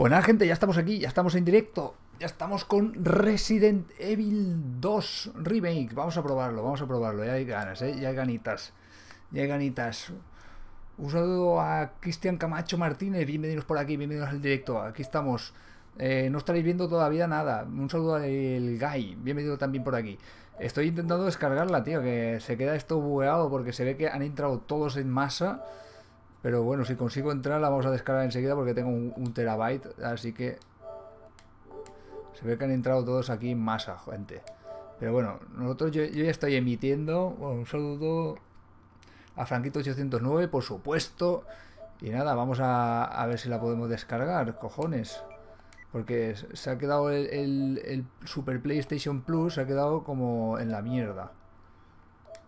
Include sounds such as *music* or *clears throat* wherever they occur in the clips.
Pues nada, gente, ya estamos aquí, ya estamos en directo. Ya estamos con Resident Evil 2 Remake. Vamos a probarlo, vamos a probarlo. Ya hay ganas, ¿eh? Ya hay ganitas. Ya hay ganitas. Un saludo a Cristian Camacho Martínez. Bienvenidos por aquí, bienvenidos al directo. Aquí estamos. Eh, no estaréis viendo todavía nada. Un saludo al Guy. Bienvenido también por aquí. Estoy intentando descargarla, tío, que se queda esto bugueado porque se ve que han entrado todos en masa. Pero bueno, si consigo entrar la vamos a descargar enseguida porque tengo un, terabyte, así que... Se ve que han entrado todos aquí en masa, gente. Pero bueno, nosotros yo, ya estoy emitiendo. un saludo a Franquito809, por supuesto. Y nada, vamos a, ver si la podemos descargar, cojones. Porque se ha quedado el, el, Super PlayStation Plus, se ha quedado como en la mierda.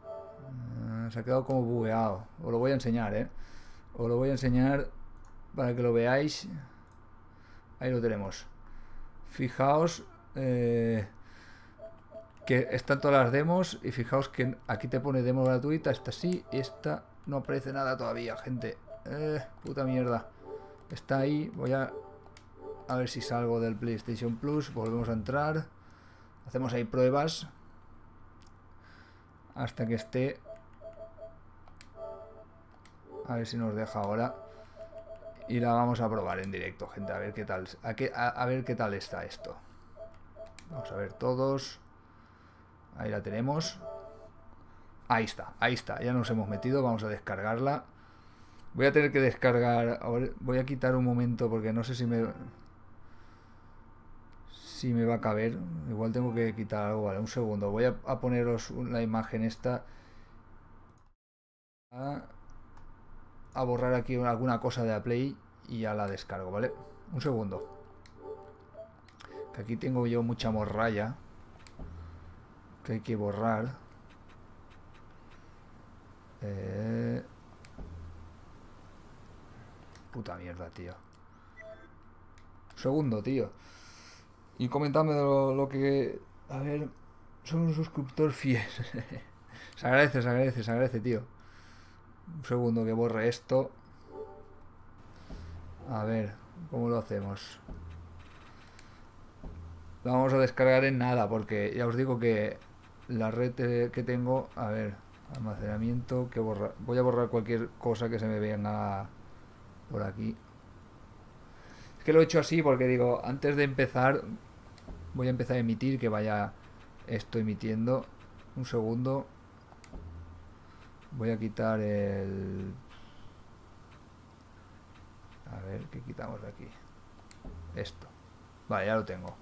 Eh, se ha quedado como bugueado. Os lo voy a enseñar, ¿eh? Os lo voy a enseñar para que lo veáis. Ahí lo tenemos. Fijaos eh, que están todas las demos y fijaos que aquí te pone demo gratuita, esta sí, esta no aparece nada todavía, gente. Eh, puta mierda. Está ahí, voy a a ver si salgo del PlayStation Plus, volvemos a entrar. Hacemos ahí pruebas hasta que esté a ver si nos deja ahora. Y la vamos a probar en directo, gente. A ver qué tal. A, ver qué tal está esto. Vamos a ver todos. Ahí la tenemos. Ahí está, ahí está. Ya nos hemos metido. Vamos a descargarla. Voy a tener que descargar. voy a quitar un momento porque no sé si me. Si me va a caber. Igual tengo que quitar algo. Vale, un segundo. Voy a, poneros la imagen esta. Ah, a borrar aquí alguna cosa de la Play y ya la descargo, ¿vale? Un segundo. Que aquí tengo yo mucha morralla. Que hay que borrar. Eh... Puta mierda, tío. Un segundo, tío. Y comentadme lo, lo que... A ver... Son un suscriptor fiel. *laughs* se agradece, se agradece, se agradece, tío. Un segundo que borre esto. A ver, ¿cómo lo hacemos? Lo vamos a descargar en nada porque ya os digo que la red que tengo... A ver, almacenamiento, que borra, voy a borrar cualquier cosa que se me venga por aquí. Es que lo he hecho así porque digo, antes de empezar, voy a empezar a emitir, que vaya esto emitiendo. Un segundo. Voy a quitar el... A ver, ¿qué quitamos de aquí? Esto. Vale, ya lo tengo.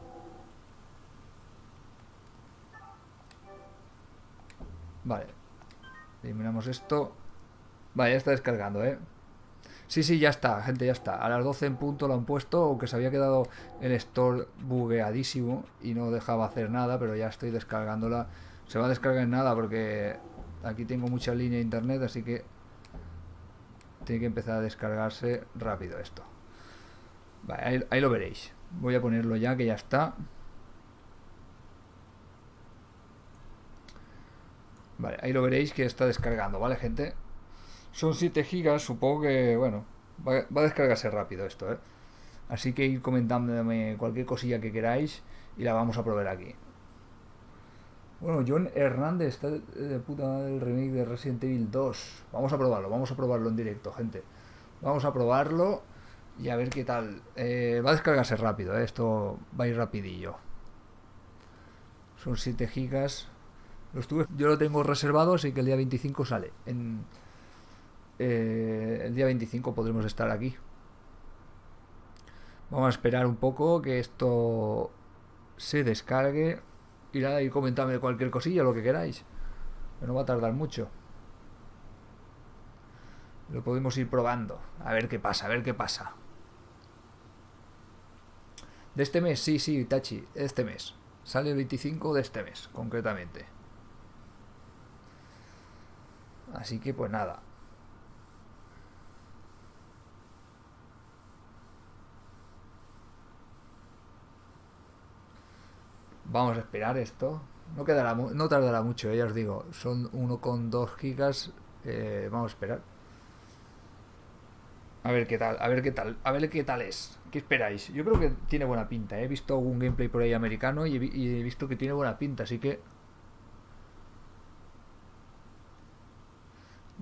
Vale. Eliminamos esto. Vale, ya está descargando, ¿eh? Sí, sí, ya está, gente, ya está. A las 12 en punto lo han puesto, aunque se había quedado el store bugueadísimo y no dejaba hacer nada, pero ya estoy descargándola. Se va a descargar en nada porque Aquí tengo mucha línea de internet, así que tiene que empezar a descargarse rápido esto. Ahí, lo veréis. Voy a ponerlo ya, que ya está. Vale, ahí lo veréis que está descargando, ¿vale, gente? Son 7 gigas, supongo que, bueno, va, va, a descargarse rápido esto, ¿eh? Así que ir comentándome cualquier cosilla que queráis y la vamos a probar aquí. Bueno, John Hernández está de puta del remake de Resident Evil 2. Vamos a probarlo, vamos a probarlo en directo, gente. Vamos a probarlo y a ver qué tal. Eh, va a descargarse rápido, eh. esto va a ir rapidillo. Son 7 gigas. Lo estuve, yo lo tengo reservado, así que el día 25 sale. Eh, el día 25 podremos estar aquí. Vamos a esperar un poco que esto se descargue y nada, y comentadme cualquier cosilla, lo que queráis. Que no va a tardar mucho. Lo podemos ir probando. A ver qué pasa, a ver qué pasa. De este mes, sí, sí, Tachi, este mes. Sale el 25 de este mes, concretamente. Así que pues nada. Vamos a esperar esto. No, tardará mucho, eh, ya os digo. Son 1,2 gigas. Eh, vamos a esperar. A ver qué tal, a ver qué tal, a ver qué tal es. ¿Qué esperáis? Yo creo que tiene buena pinta. ¿eh? He visto algún gameplay por ahí americano y he, visto que tiene buena pinta, así que...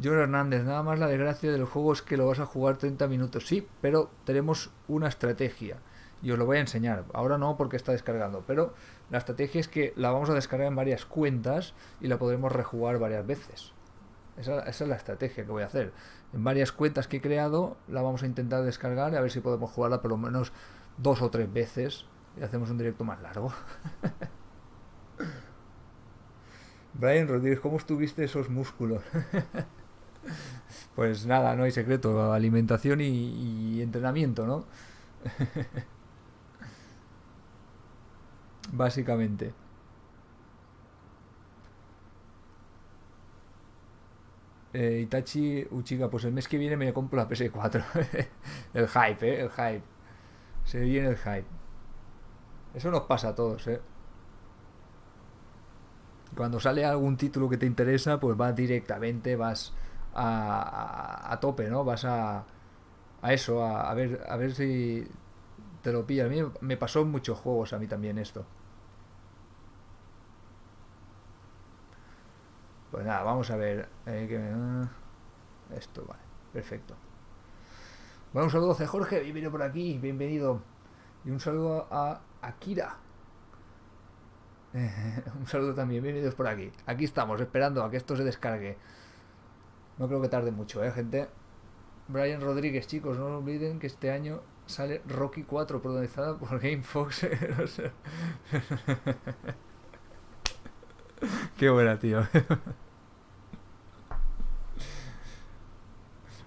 John Hernández, nada más la desgracia del juego es que lo vas a jugar 30 minutos. Sí, pero tenemos una estrategia. Y os lo voy a enseñar. Ahora no porque está descargando, pero la estrategia es que la vamos a descargar en varias cuentas y la podremos rejugar varias veces. Esa, es la estrategia que voy a hacer. En varias cuentas que he creado la vamos a intentar descargar y a ver si podemos jugarla por lo menos dos o tres veces y hacemos un directo más largo. *laughs* Brian Rodríguez, ¿cómo estuviste esos músculos? *laughs* pues nada, no hay secreto, alimentación y, y entrenamiento, ¿no? *laughs* Básicamente. Eh, Itachi Uchiga, pues el mes que viene me compro la PS4. *laughs* el hype, ¿eh? El hype. Se viene el hype. Eso nos pasa a todos, ¿eh? Cuando sale algún título que te interesa, pues vas directamente, vas a, a, tope, ¿no? Vas a, a eso, a, ver, a ver si te lo pillas. A mí me pasó en muchos juegos a mí también esto. Pues nada, vamos a ver. Eh, esto, vale, perfecto. Bueno, un saludo a Jorge, bienvenido por aquí, bienvenido. Y un saludo a Akira. *laughs* un saludo también, bienvenidos por aquí. Aquí estamos, esperando a que esto se descargue. No creo que tarde mucho, ¿eh, gente? Brian Rodríguez, chicos, no olviden que este año sale Rocky 4 protagonizada por Game Fox. *laughs* *laughs* Qué buena, tío.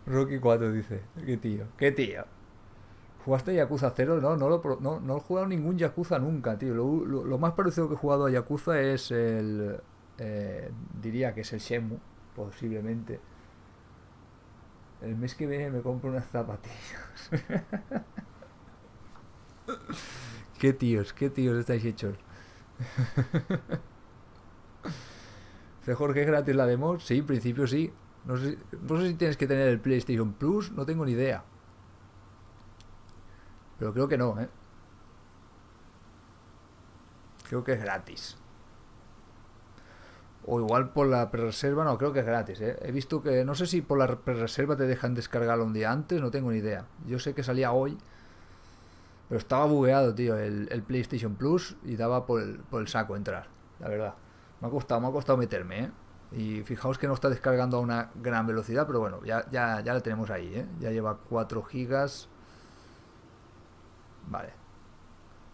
Rocky 4 dice. Qué tío, qué tío. ¿Jugaste Yakuza 0? No, no, lo, no, no he jugado ningún Yakuza nunca, tío. Lo, más parecido que he jugado a Yakuza es el... Eh, diría que es el Shemu, posiblemente. El mes que viene me compro unas zapatillas. *laughs* qué tíos, qué tíos estáis hechos. *laughs* ¿Fe Jorge, ¿es gratis la demo? Sí, en principio sí. No sé, no sé si tienes que tener el PlayStation Plus, no tengo ni idea. Pero creo que no, ¿eh? Creo que es gratis. O igual por la pre-reserva, no, creo que es gratis, ¿eh? He visto que, no sé si por la pre-reserva te dejan descargarlo un día antes, no tengo ni idea. Yo sé que salía hoy, pero estaba bugueado, tío, el, el PlayStation Plus y daba por el, por el saco entrar, la verdad. Me ha costado, me ha costado meterme, ¿eh? Y fijaos que no está descargando a una gran velocidad, pero bueno, ya, ya, ya la tenemos ahí, ¿eh? Ya lleva 4 gigas. Vale.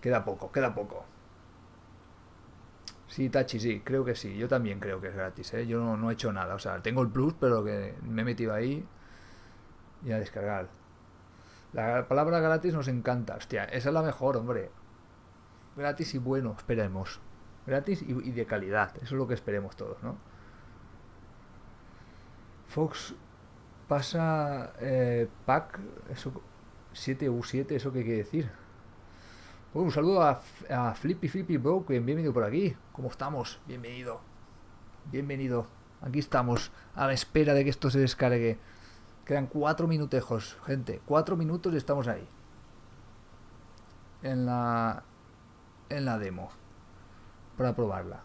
Queda poco, queda poco. Sí, Tachi, sí, creo que sí. Yo también creo que es gratis, ¿eh? Yo no, he hecho nada. O sea, tengo el plus, pero que me he metido ahí y a descargar. La palabra gratis nos encanta. Hostia, esa es la mejor, hombre. Gratis y bueno, esperemos gratis y, de calidad. Eso es lo que esperemos todos, ¿no? Fox pasa eh, pack eso 7U7, ¿eso qué quiere decir? un saludo a, a Flippy Flippy Broken, bienvenido por aquí. ¿Cómo estamos? Bienvenido. Bienvenido. Aquí estamos, a la espera de que esto se descargue. Quedan cuatro minutejos, gente. Cuatro minutos y estamos ahí. En la. En la demo para probarla.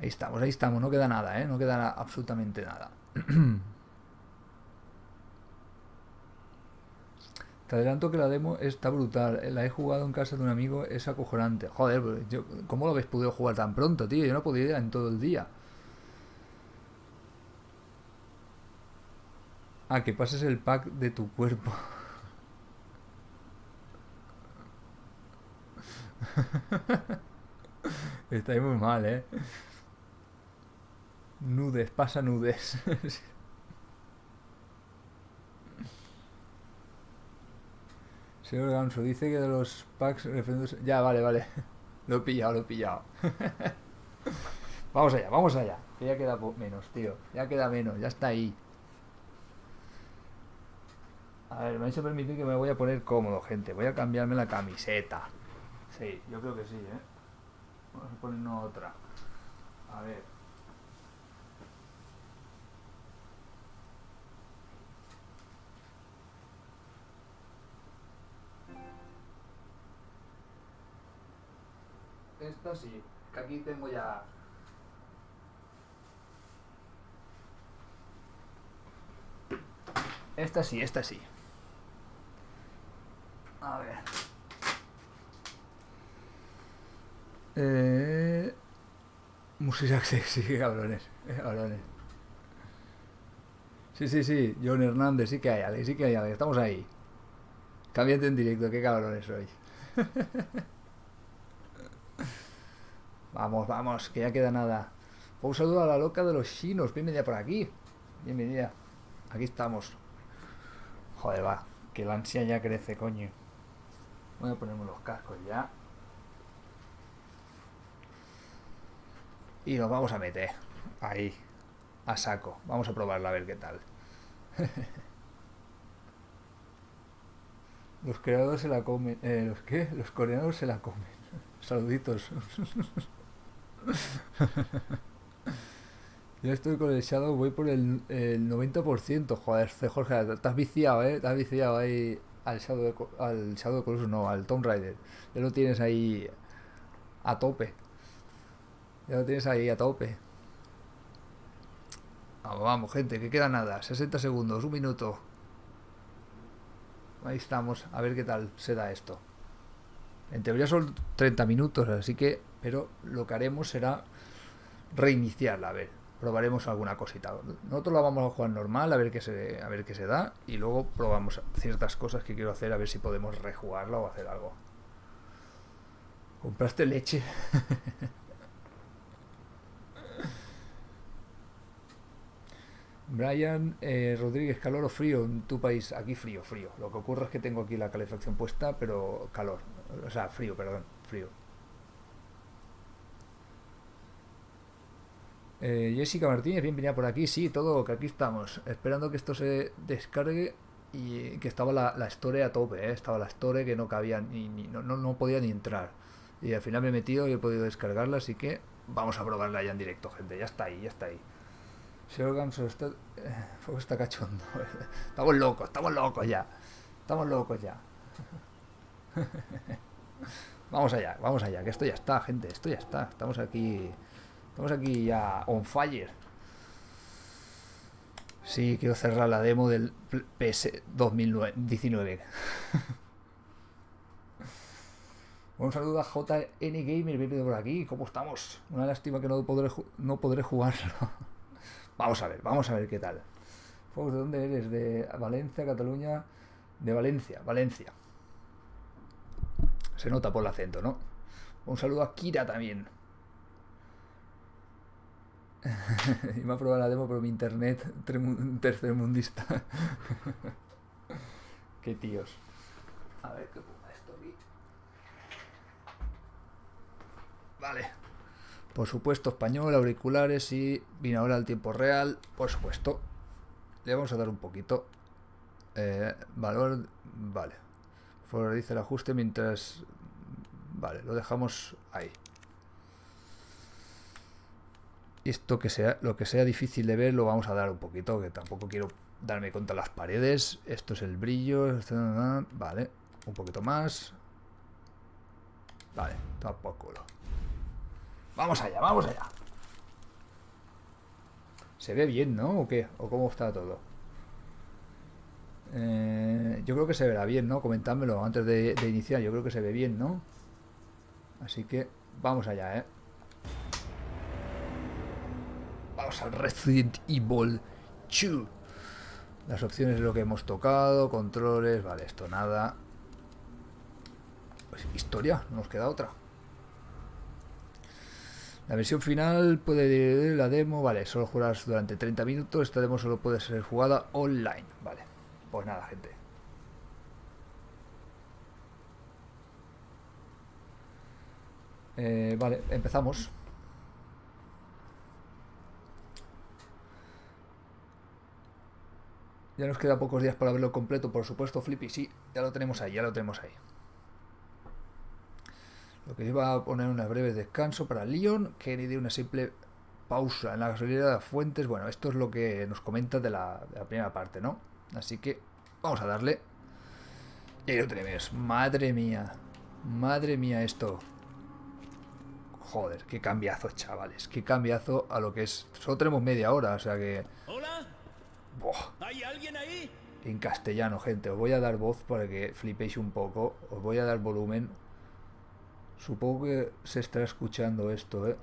Ahí estamos, ahí estamos, no queda nada, ¿eh? No queda absolutamente nada. *clears throat* Te adelanto que la demo está brutal. La he jugado en casa de un amigo, es acojonante. Joder, yo, ¿cómo lo habéis podido jugar tan pronto, tío? Yo no podía en todo el día. Ah, que pases el pack de tu cuerpo. *laughs* *laughs* Estáis muy mal, ¿eh? Nudes, pasa nudes. *laughs* Señor Ganso dice que de los packs referentes... Ya, vale, vale. *laughs* Lo he pillado, lo he pillado. vamos allá, vamos allá. Que ya queda menos, tío. Ya queda menos, ya está ahí. A ver, me vais a permitir que me voy a poner cómodo, gente. Voy a cambiarme la camiseta. Sí, yo creo que sí, ¿eh? Vamos a poner otra. A ver. Esta sí, que aquí tengo ya Esta sí, esta sí. A ver. Eh... Música *laughs* sexy, cabrones, cabrones. Sí, sí, sí, John Hernández, sí que hay alguien, sí que hay alguien, estamos ahí. Cámbiate en directo, qué cabrones sois. *laughs* vamos, vamos, que ya queda nada. Un saludo a la loca de los chinos, bienvenida por aquí. Bienvenida. Aquí estamos. Joder, va, que la ansia ya crece, coño. Voy a ponerme los cascos ya. Y nos vamos a meter ahí, a saco. Vamos a probarla a ver qué tal. *laughs* los creadores se la comen. Eh, ¿Los qué? Los coreanos se la comen. *laughs* Saluditos. *laughs* Yo estoy con el Shadow, voy por el, el 90%. Joder, Jorge, estás viciado, ¿eh? Estás viciado ahí al Shadow, de, al Shadow de Colossus, no, al Tomb Raider. Ya lo tienes ahí a tope. Ya lo tienes ahí a tope. Vamos, vamos, gente, que queda nada. 60 segundos, un minuto. Ahí estamos, a ver qué tal se da esto. En teoría son 30 minutos, así que... Pero lo que haremos será reiniciarla, a ver. Probaremos alguna cosita. Nosotros la vamos a jugar normal, a ver qué se, a ver qué se da. Y luego probamos ciertas cosas que quiero hacer, a ver si podemos rejugarla o hacer algo. ¿Compraste leche? *laughs* Brian eh, Rodríguez, calor o frío en tu país. Aquí frío, frío. Lo que ocurre es que tengo aquí la calefacción puesta, pero calor. O sea, frío, perdón, frío. Eh, Jessica Martínez, bienvenida por aquí. Sí, todo, que aquí estamos. Esperando que esto se descargue y que estaba la, la store a tope, ¿eh? Estaba la store que no cabía ni, ni no, no, no podía ni entrar. Y al final me he metido y he podido descargarla, así que vamos a probarla ya en directo, gente. Ya está ahí, ya está ahí. Shogun está, eh, está cachondo. *laughs* Estamos locos, estamos locos ya. Estamos locos ya. *laughs* vamos allá, vamos allá, que esto ya está, gente. Esto ya está. Estamos aquí. Estamos aquí ya on fire. Sí, quiero cerrar la demo del PS 2019. *laughs* Un saludo a JN Gamer, bienvenido por aquí. ¿Cómo estamos? Una lástima que no podré, no podré jugarlo. Vamos a ver, vamos a ver qué tal. ¿de dónde eres? ¿De Valencia, Cataluña? De Valencia, Valencia. Se nota por el acento, ¿no? Un saludo a Kira también. y me ha probado la demo, pero mi internet tercermundista. *laughs* qué tíos. A ver qué ponga esto aquí. Vale. Por supuesto, español, auriculares y ahora al tiempo real. Por supuesto. Le vamos a dar un poquito. Eh, valor. Vale. dice el ajuste mientras. Vale, lo dejamos ahí. Esto que sea, lo que sea difícil de ver, lo vamos a dar un poquito, que tampoco quiero darme contra las paredes. Esto es el brillo. Vale, un poquito más. Vale, por culo. Vamos allá, vamos allá. Se ve bien, ¿no? ¿O qué? ¿O cómo está todo? Eh, yo creo que se verá bien, ¿no? Comentádmelo antes de, iniciar. Yo creo que se ve bien, ¿no? Así que vamos allá, ¿eh? Vamos al Resident Evil 2. Las opciones de lo que hemos tocado, controles, vale, esto nada. Pues historia, nos queda otra. La versión final puede la demo, vale, solo jugarás durante 30 minutos, esta demo solo puede ser jugada online, vale. Pues nada, gente. Eh, vale, empezamos. Ya nos queda pocos días para verlo completo, por supuesto, Flippy, sí, ya lo tenemos ahí, ya lo tenemos ahí. Lo que iba a poner una breve descanso para Leon, que de una simple pausa en la gasolina de fuentes. Bueno, esto es lo que nos comenta de la, primera parte, ¿no? Así que vamos a darle. Y ahí lo tenemos. Madre mía. Madre mía esto. Joder, qué cambiazo, chavales. Qué cambiazo a lo que es. Solo tenemos media hora, o sea que. ¿Hola? Buah. ¿Hay alguien ahí? En castellano, gente. Os voy a dar voz para que flipéis un poco. Os voy a dar volumen. Supongo que se estará escuchando esto, ¿eh?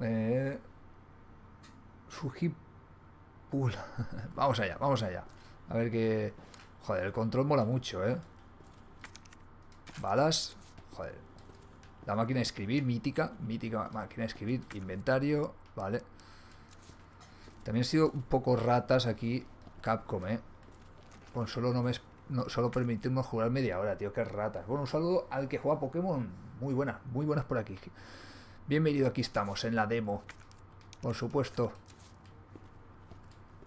Eh. Suji Pula. *laughs* vamos allá, vamos allá. A ver qué. Joder, el control mola mucho, ¿eh? Balas. Joder. La máquina de escribir, mítica. Mítica máquina de escribir. Inventario. Vale. También ha sido un poco ratas aquí Capcom, ¿eh? Con solo no me... No, solo permitirnos jugar media hora, tío. Qué ratas. Bueno, un saludo al que juega Pokémon. Muy buena, muy buenas por aquí. Bienvenido, aquí estamos, en la demo. Por supuesto.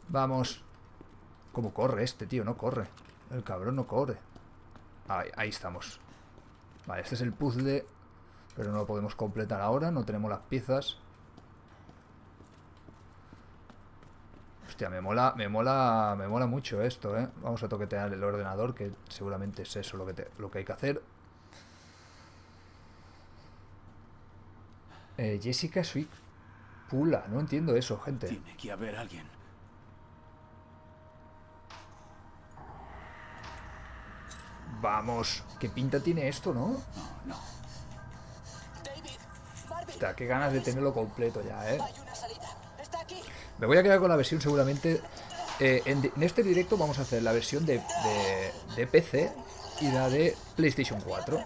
Vamos. ¿Cómo corre este, tío? No corre. El cabrón no corre. Ahí, ahí estamos. Vale, este es el puzzle. Pero no lo podemos completar ahora. No tenemos las piezas. Hostia, me mola, me mola, me mola mucho esto, ¿eh? Vamos a toquetear el ordenador, que seguramente es eso lo que, te, lo que hay que hacer. Eh, Jessica Sweet Pula, no entiendo eso, gente. Tiene que haber alguien. Vamos, ¿qué pinta tiene esto, no? No, no. David, Marvin, Hostia, qué ganas de tenerlo completo ya, ¿eh? hay una salida. Me voy a quedar con la versión seguramente... eh, en, este directo vamos a hacer la versión de, PC y la de PlayStation 4.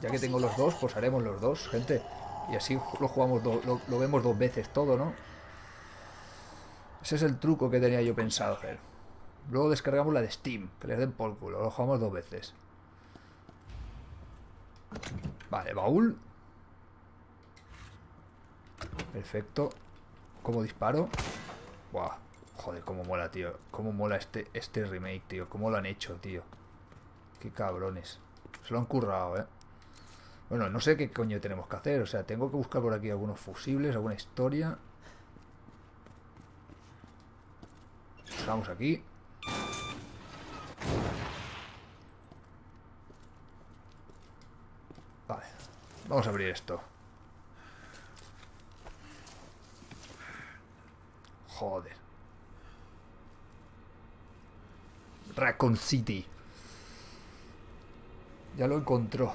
Ya que tengo los dos, pues haremos los dos, gente. Y así lo jugamos, do- lo, vemos dos veces todo, ¿no? Ese es el truco que tenía yo pensado hacer. Luego descargamos la de Steam, que les den por. Lo jugamos dos veces. Vale, baúl. Perfecto. ¿Cómo disparo? Buah. Joder, cómo mola, tío. Cómo mola este, este remake, tío. Cómo lo han hecho, tío. Qué cabrones. Se lo han currado, eh. Bueno, no sé qué coño tenemos que hacer. O sea, tengo que buscar por aquí algunos fusibles, alguna historia. Estamos aquí. Vale. Vamos a abrir esto. Joder. Raccoon City. Ya lo encontró.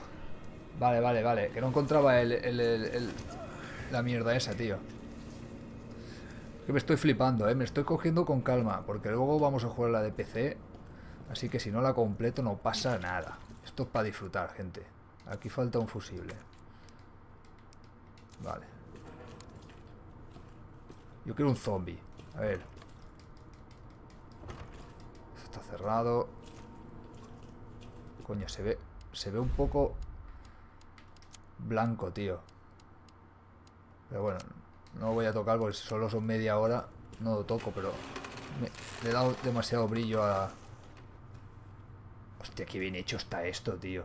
Vale, vale, vale. Que no encontraba el, la mierda esa, tío. Que me estoy flipando, eh. Me estoy cogiendo con calma. Porque luego vamos a jugar la de PC. Así que si no la completo no pasa nada. Esto es para disfrutar, gente. Aquí falta un fusible. Vale. Yo quiero un zombie. A ver. Esto está cerrado. Coño, se ve. Se ve un poco. Blanco, tío. Pero bueno, no lo voy a tocar porque si solo son media hora. No lo toco, pero. me- le he dado demasiado brillo a. Hostia, qué bien hecho está esto, tío.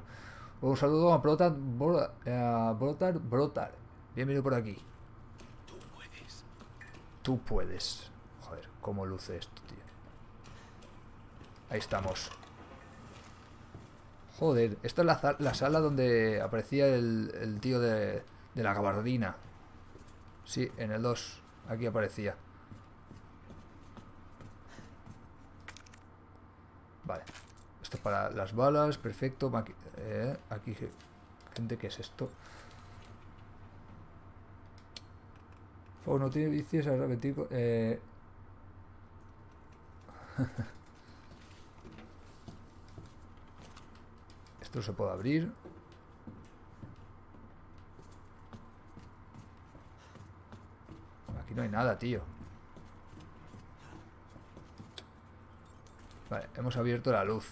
Un saludo a Brotar. Bro- eh, a Brotar. Brotar. Bienvenido por aquí. Tú puedes. Tú puedes. Cómo luce esto, tío. Ahí estamos. Joder, esta es la, la sala donde aparecía el, el tío de, de la gabardina. Sí, en el 2. Aquí aparecía. Vale. Esto es para las balas, perfecto. Eh, aquí, gente, ¿qué es esto? Fuego no tiene vicios a repetir. co- Eh... *laughs* Esto se puede abrir. Aquí no hay nada, tío. Vale, hemos abierto la luz.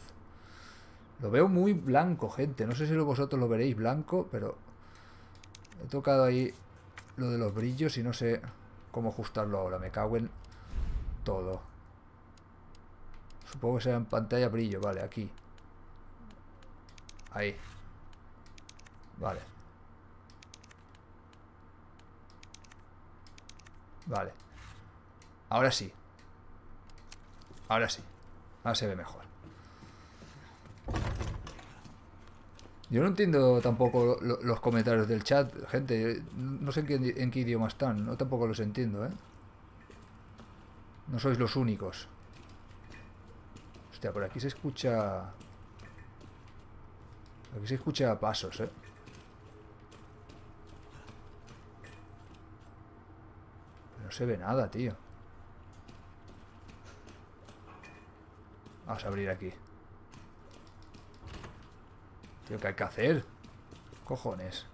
Lo veo muy blanco, gente. No sé si vosotros lo veréis blanco, pero... He tocado ahí lo de los brillos y no sé cómo ajustarlo ahora. Me cago en todo. Supongo que será en pantalla brillo. Vale, aquí. Ahí. Vale. Vale. Ahora sí. Ahora sí. Ahora se ve mejor. Yo no entiendo tampoco lo- los comentarios del chat, gente. No sé en qué, en qué idioma están, no tampoco los entiendo, ¿eh? No sois los únicos. Hostia, por aquí se escucha... Aquí se escucha pasos, ¿eh? No se ve nada, tío. Vamos a abrir aquí. Tío, ¿qué hay que hacer? Cojones.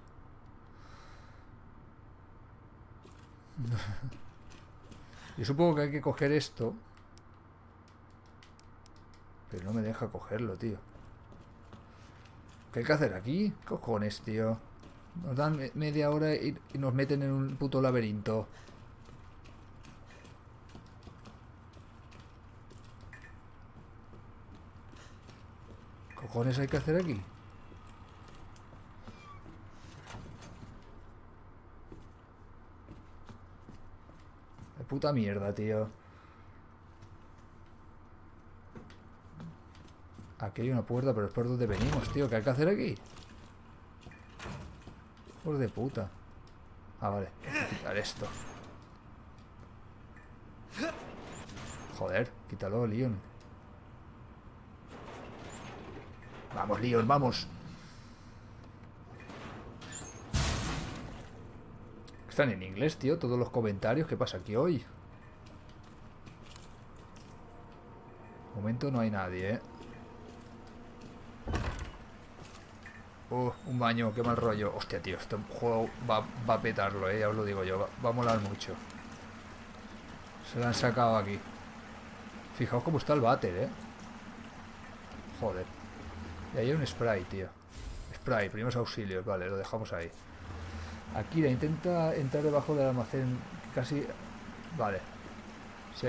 *laughs* Yo supongo que hay que coger esto. Pero no me deja cogerlo, tío. ¿Qué hay que hacer aquí? Cojones, tío. Nos dan me- media hora y, y nos meten en un puto laberinto. cojones hay que hacer aquí? De puta mierda, tío. Aquí hay una puerta, pero es por donde venimos, tío. ¿Qué hay que hacer aquí? Por de puta. Ah, vale. Quitar esto. Joder, quítalo, Leon. Vamos, Leon, vamos. Están en inglés, tío, todos los comentarios. ¿Qué pasa aquí hoy? De momento no hay nadie, ¿eh? Uh, un baño, qué mal rollo. Hostia, tío, este juego va, va a petarlo, ¿eh? Ya os lo digo yo. Va, va a molar mucho. Se lo han sacado aquí. Fijaos cómo está el váter, ¿eh? Joder. Y ahí hay un spray, tío. Spray, primeros auxilios. Vale, lo dejamos ahí. Akira intenta entrar debajo del almacén. Casi... Vale. Sí.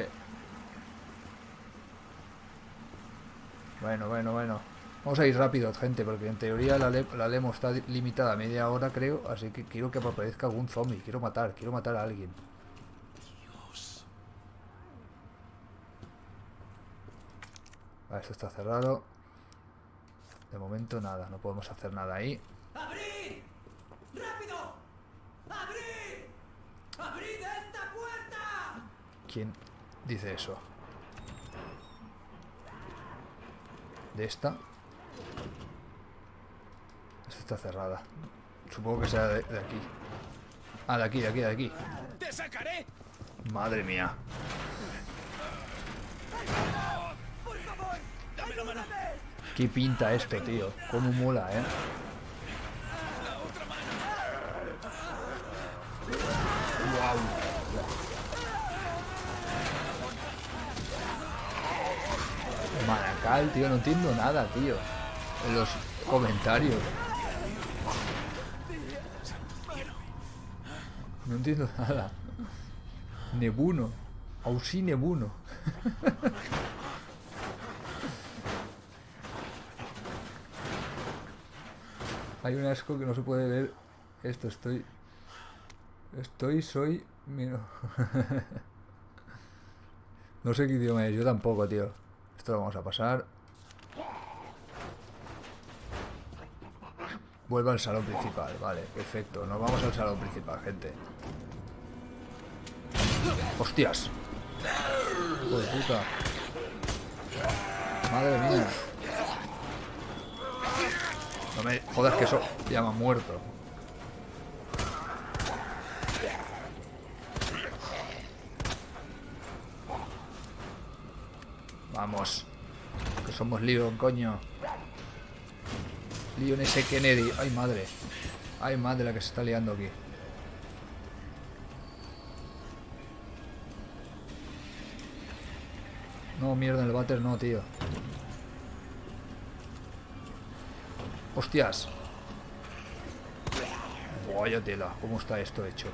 Bueno, bueno, bueno. Vamos a ir rápido, gente, porque en teoría la, le la lemo está limitada a media hora, creo. Así que quiero que aparezca algún zombie. Quiero matar, quiero matar a alguien. Vale, esto está cerrado. De momento nada, no podemos hacer nada ahí. ¡Abrid! ¡Rápido! ¡Abrid! ¡Abrid esta puerta! ¿Quién dice eso? ¿De esta? Está cerrada. Supongo que sea de, de aquí. Ah, de aquí, de aquí, de aquí. ¡Te sacaré! Madre mía. ¡Por favor! ¡Dame la mano! ¿Qué pinta esto, tío? Cómo mola, ¿eh? Wow. Manacal, tío, no entiendo nada, tío. En los comentarios. No entiendo nada. Nebuno. Ausí Nebuno. Hay un asco que no se puede ver. Esto estoy. Estoy, soy. *laughs* no sé qué idioma es, yo tampoco, tío. Esto lo vamos a pasar. Vuelva al salón principal, vale, perfecto. Nos vamos al salón principal, gente. ¡Hostias! ¡Hijo de puta! ¡Madre mía! No me jodas que eso ya me ha muerto. Vamos. Que somos Leon, coño. Leon S. Kennedy. Ay, madre. Ay, madre la que se está liando aquí. No, mierda, el váter no, tío. Hostias. Vaya tela, cómo está esto hecho.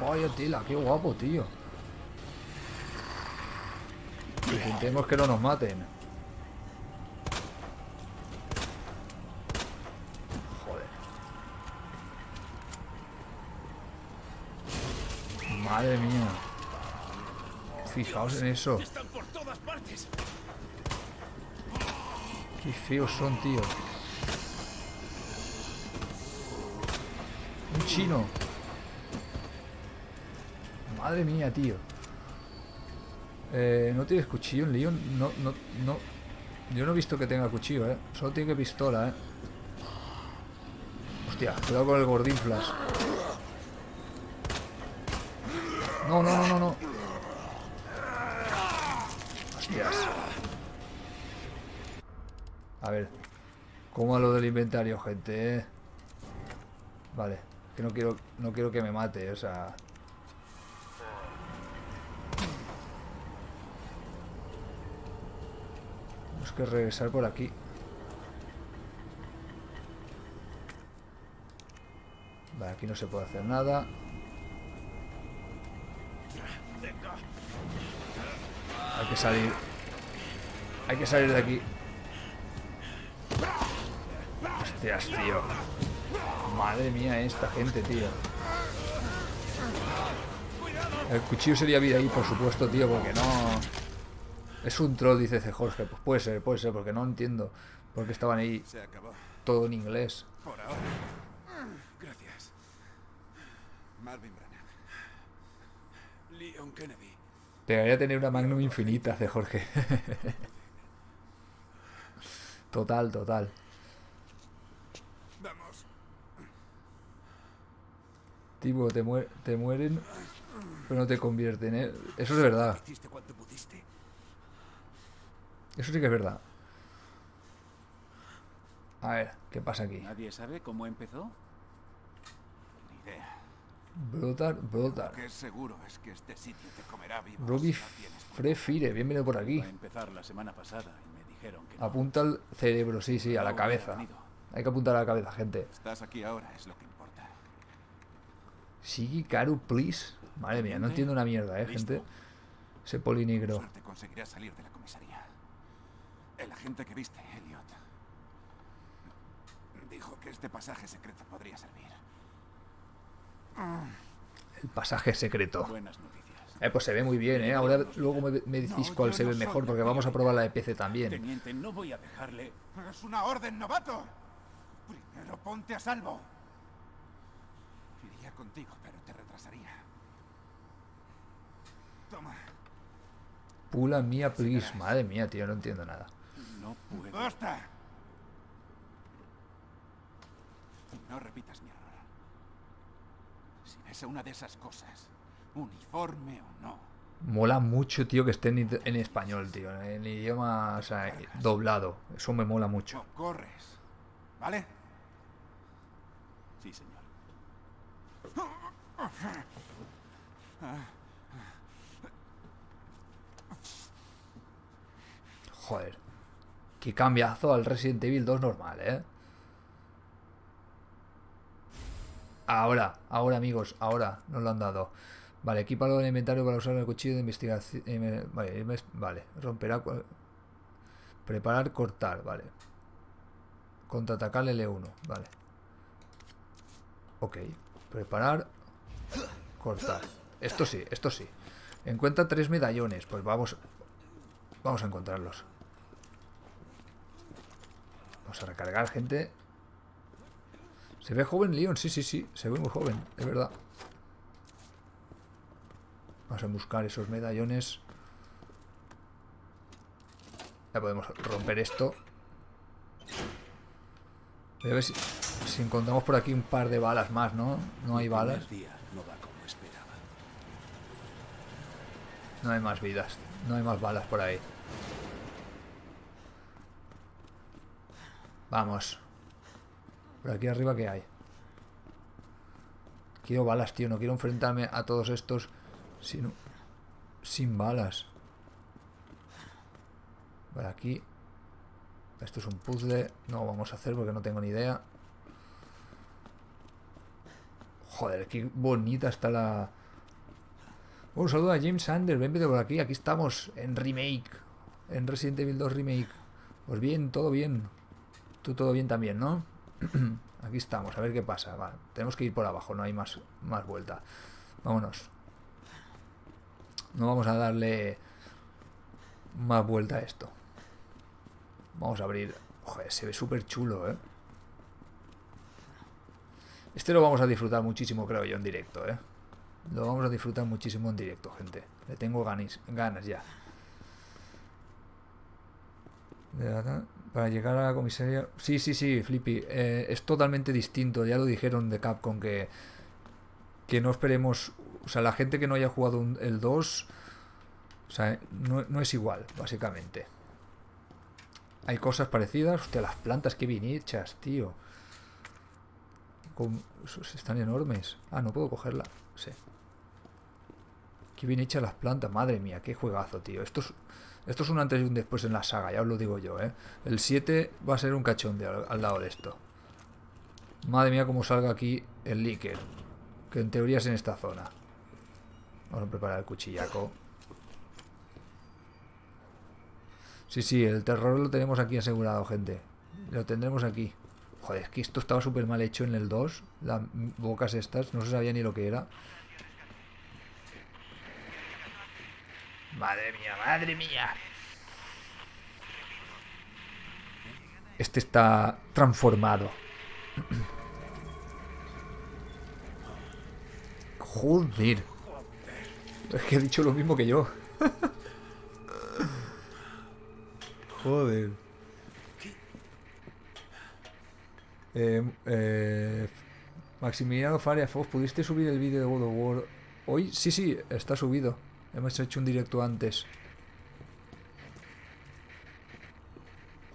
Vaya tela, qué guapo, tío. Intentemos que no nos maten. Joder. Madre mía. Fijaos en eso. Qué feos son, tío. Un chino. Madre mía, tío. Eh, ¿No tienes cuchillo en Leon? No, no, no. Yo no he visto que tenga cuchillo, eh. Solo tiene pistola, eh. Hostia, cuidado con el gordín flash. No, no, no, no, no. Hostias. A ver. ¿Cómo a lo del inventario, gente? eh? Vale. Que no quiero, no quiero que me mate, o sea... Tenemos que regresar por aquí. Vale, aquí no se puede hacer nada. Hay que salir. Hay que salir de aquí. Hostias, tío. Madre mía, esta gente, tío. El cuchillo sería vida ahí, por supuesto, tío, porque no... Es un troll, dice C. Jorge. Pues puede ser, puede ser, porque no entiendo por qué estaban ahí todo en inglés. Por ahora. Gracias. Marvin Branagh. Leon Kennedy. Pegaría tener una Magnum infinita, C. Jorge. *laughs* total, total. Vamos. Tipo, te, muer- te mueren, pero no te convierten, ¿eh? Eso es verdad. Eso sí que es verdad. A ver, ¿qué pasa aquí? ¿Nadie sabe cómo empezó? Ni idea. Brotar, brotar. Lo que es seguro es que este sitio te comerá vivo. Robbie si no tienes cuidado. Frefire, bienvenido por aquí. Iba a empezar la semana pasada y me dijeron que no. Apunta al cerebro, sí, sí, a la cabeza. Hay que apuntar a la cabeza, gente. Estás aquí ahora, es lo que Shigi Karu, please. Madre mía, no entiendo una mierda, eh, Listo. gente. Ese polinegro. Suerte conseguirás salir de la comisaría. El agente que viste, Elliot, dijo que este pasaje secreto podría servir. El pasaje secreto. Buenas noticias. Eh, pues se ve muy bien, eh. Ahora luego me, me decís No, cuál se ve mejor, porque vamos a probar la de PC también. Teniente, no voy a dejarle. ¡Es una orden, novato! Primero ponte a salvo. Contigo, pero te retrasaría. Toma. Pula mía, please. Madre mía, tío, no entiendo nada. No puedo. ¡Basta! No repitas mi error. Si ves a una de esas cosas, uniforme o no, Mola mucho, tío, que esté en, español, tío. En idioma, o sea, doblado. Eso me mola mucho. no corres. ¿Vale? Sí, señor. Joder. Qué cambiazo al Resident Evil 2 normal, ¿eh? Ahora, ahora amigos, ahora nos lo han dado. Vale, equipalo el inventario para usar el cuchillo de investigación. eh, Vale, vale, romperá. Preparar, cortar, vale. Contraatacar L1, vale. Ok, preparar, cortar. Esto sí, esto sí. Encuentra tres medallones, pues vamos, vamos a encontrarlos. Vamos a recargar, gente. ¿Se ve joven Leon? Sí, sí, sí. Se ve muy joven, es verdad. Vamos a buscar esos medallones. Ya podemos romper esto. Voy a ver si, si encontramos por aquí un par de balas más, ¿no? No hay balas. El día no va como esperaba. No hay más vidas. No hay más balas por ahí. Vamos. Por aquí arriba, ¿qué hay? Quiero balas, tío. No quiero enfrentarme a todos estos sin, sin balas. Por aquí. Esto es un puzzle. No lo vamos a hacer porque no tengo ni idea. Joder, qué bonita está la... Un saludo a James Sanders, bienvenido por aquí. Aquí estamos en Remake. En Resident Evil 2 Remake. Pues bien, todo bien. Tú todo bien también, ¿no? *clears throat* aquí estamos, a ver qué pasa. Vale, tenemos que ir por abajo, no hay más, más vuelta. Vámonos. No vamos a darle más vuelta a esto. Vamos a abrir. Joder, se ve súper chulo, ¿eh? Este lo vamos a disfrutar muchísimo, creo yo, en directo, ¿eh? Lo vamos a disfrutar muchísimo en directo, gente. Le tengo ganas, ganas ya. Para llegar a la comisaría... Sí, sí, sí, Flippy. eh, es totalmente distinto. Ya lo dijeron de Capcom que... Que no esperemos... O sea, la gente que no haya jugado el 2... O sea, no, no es igual, básicamente. Hay cosas parecidas. Hostia, las plantas que bien hechas, tío. Con- están enormes. Ah, no puedo cogerla. Sí. Qué bien hechas las plantas. Madre mía, qué juegazo, tío. Esto es, esto es un antes y un después en la saga, ya os lo digo yo, ¿eh? El 7 va a ser un cachonde al, lado de esto. Madre mía, cómo salga aquí el líquido. Que en teoría es en esta zona. Vamos a preparar el cuchillaco. Sí, sí, el terror lo tenemos aquí asegurado, gente. Lo tendremos aquí. Joder, es que esto estaba súper mal hecho en el 2. Las bocas estas, no se sabía ni lo que era. Madre mía, madre mía. Este está transformado. Joder. Es que he dicho lo mismo que yo. Joder. Eh, eh, Maximiliano Faria Fox, ¿pudiste subir el vídeo de God of War hoy? Sí, sí, está subido. Hemos hecho un directo antes.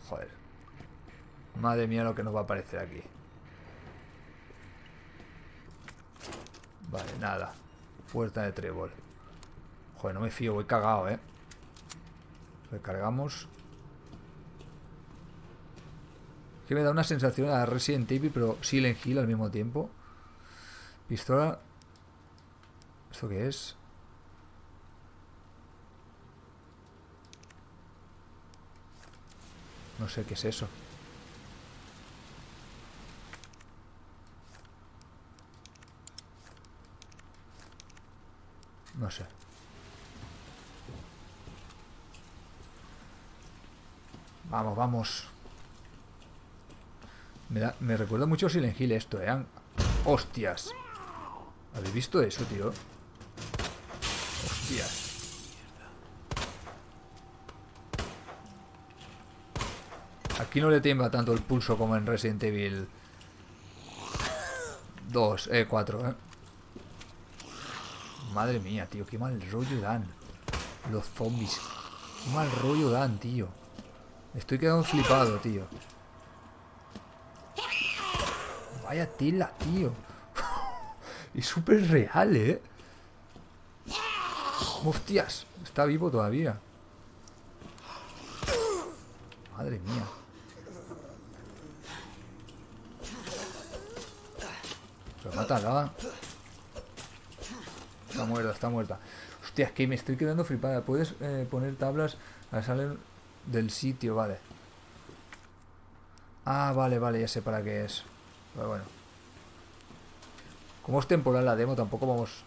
Joder. Madre mía lo que nos va a aparecer aquí. Vale, nada. Puerta de trébol. Joder, no me fío, voy cagado, eh. Recargamos. Que me da una sensación a Resident Evil, pero Silent Hill al mismo tiempo. Pistola. ¿Esto qué es? Sé qué es eso. No sé. Vamos, vamos. Me, da- me recuerda mucho Silent Hill esto, ¿eh? ¡Hostias! ¿Habéis visto eso, tío? ¡Hostias! Aquí no le tiembla tanto el pulso como en Resident Evil 2, eh, 4, eh. Madre mía, tío, qué mal rollo dan. Los zombies. Qué mal rollo dan, tío. Estoy quedando flipado, tío. Vaya tela, tío. *laughs* Es súper real, ¿eh? Hostias, está vivo todavía. Madre mía. Mátala. Está muerta, está muerta. Hostia, es que me estoy quedando flipada. Puedes eh, poner tablas a salir del sitio, vale. Ah, vale, vale, ya sé para qué es. Pero bueno. Como es temporal la demo, tampoco vamos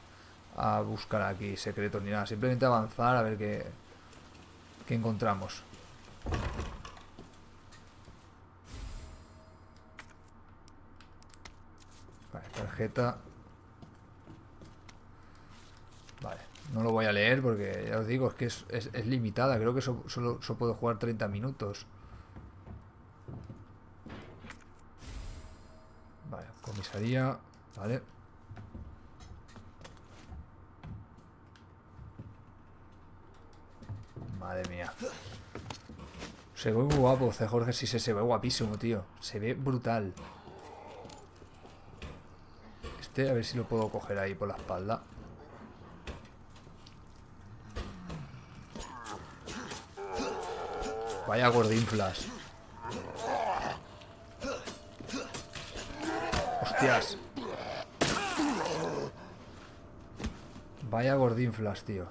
a buscar aquí secretos ni nada. Simplemente avanzar a ver qué, qué encontramos. Tarjeta. Vale, no lo voy a leer porque ya os digo, es que es, limitada. Creo que so- solo, puedo jugar 30 minutos. Vale, comisaría. Vale. Madre mía. Se ve guapo. Jorge, sí se ve guapísimo, tío. Se ve brutal. Este, a ver si lo puedo coger ahí por la espalda. Vaya gordinflas. Hostias. Vaya gordinflas, tío.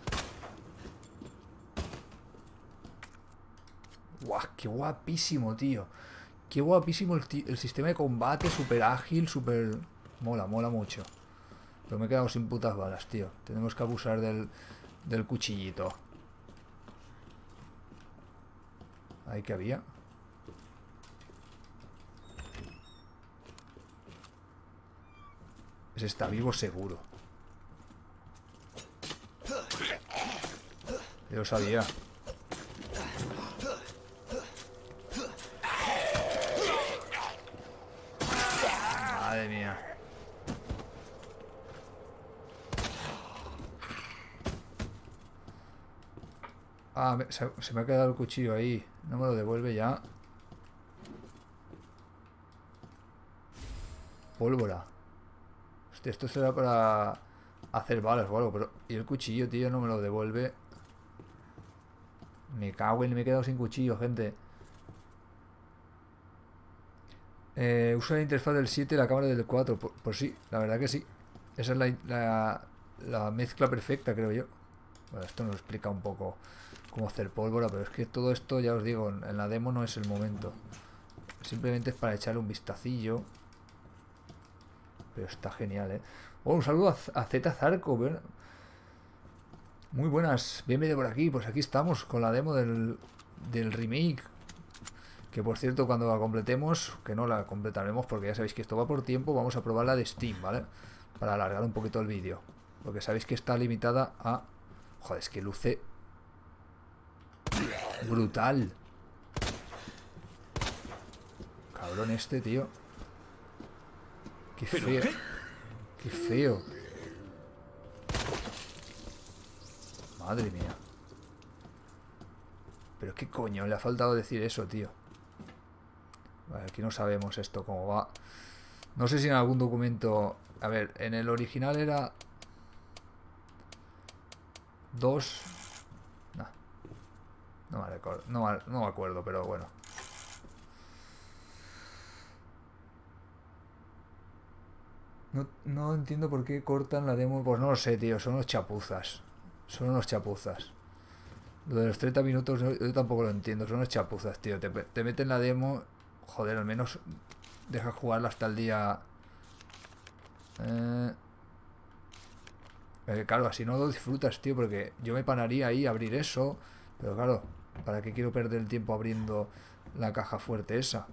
Guau, qué guapísimo, tío. Qué guapísimo el, el sistema de combate, súper ágil, súper... Mola, mola mucho. Pero me he quedado sin putas balas, tío. Tenemos que abusar del, del cuchillito. Ahí que había. Ese está vivo seguro. Yo lo sabía. Ah, se, me ha quedado el cuchillo ahí. No me lo devuelve ya. Pólvora. Hostia, esto será para hacer balas o algo, pero... Y el cuchillo, tío, no me lo devuelve. Me cago en... Me he quedado sin cuchillo, gente. Eh, usa la interfaz del 7 y la cámara del 4. Pues, pues sí, la verdad que sí. Esa es la, la, la mezcla perfecta, creo yo. Bueno, esto nos explica un poco cómo hacer pólvora, pero es que todo esto, ya os digo, en la demo no es el momento. Simplemente es para echarle un vistacillo. Pero está genial, ¿eh? Oh, un saludo a, Z- Zarco. Muy buenas, bienvenido por aquí. Pues aquí estamos con la demo del, del remake. Que por cierto, cuando la completemos, que no la completaremos porque ya sabéis que esto va por tiempo, vamos a probar la de Steam, ¿vale? Para alargar un poquito el vídeo. Porque sabéis que está limitada a... Joder, es que luce... Brutal. Cabrón este, tío. Qué feo. Qué feo. Madre mía. Pero qué coño, le ha faltado decir eso, tío. Vale, aquí no sabemos esto cómo va. No sé si en algún documento... A ver, en el original era... dos no, me recuerdo, no, no me acuerdo, pero bueno. No, no entiendo por qué cortan la demo. Pues no lo sé, tío. Son unos chapuzas. Son unos chapuzas. Lo de los 30 minutos yo, yo tampoco lo entiendo. Son unos chapuzas, tío. Te, te meten la demo. Joder, al menos deja jugarla hasta el día. Eh, eh, claro, así no lo disfrutas, tío. Porque yo me pararía ahí a abrir eso. Pero claro, ¿para qué quiero perder el tiempo abriendo la caja fuerte esa?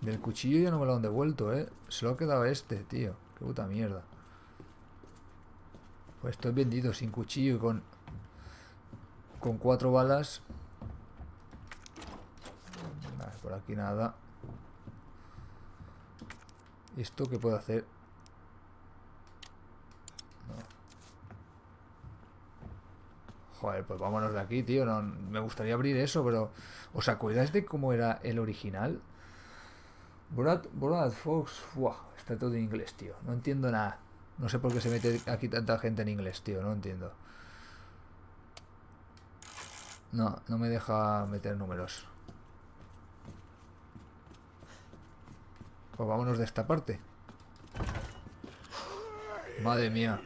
Del cuchillo ya no me lo han devuelto, ¿eh? Se lo ha quedado este, tío. Qué puta mierda. Pues estoy vendido sin cuchillo y con... Con cuatro balas. Por aquí nada. ¿Y esto qué puedo hacer? Joder, pues vámonos de aquí, tío. Me gustaría abrir eso, pero... ¿Os acordáis de cómo era el original? Brad, Brad Fox, está todo en inglés, tío. No entiendo nada. No sé por qué se mete aquí tanta gente en inglés, tío. No entiendo. No, no me deja meter números. Pues vámonos de esta parte. Madre mía.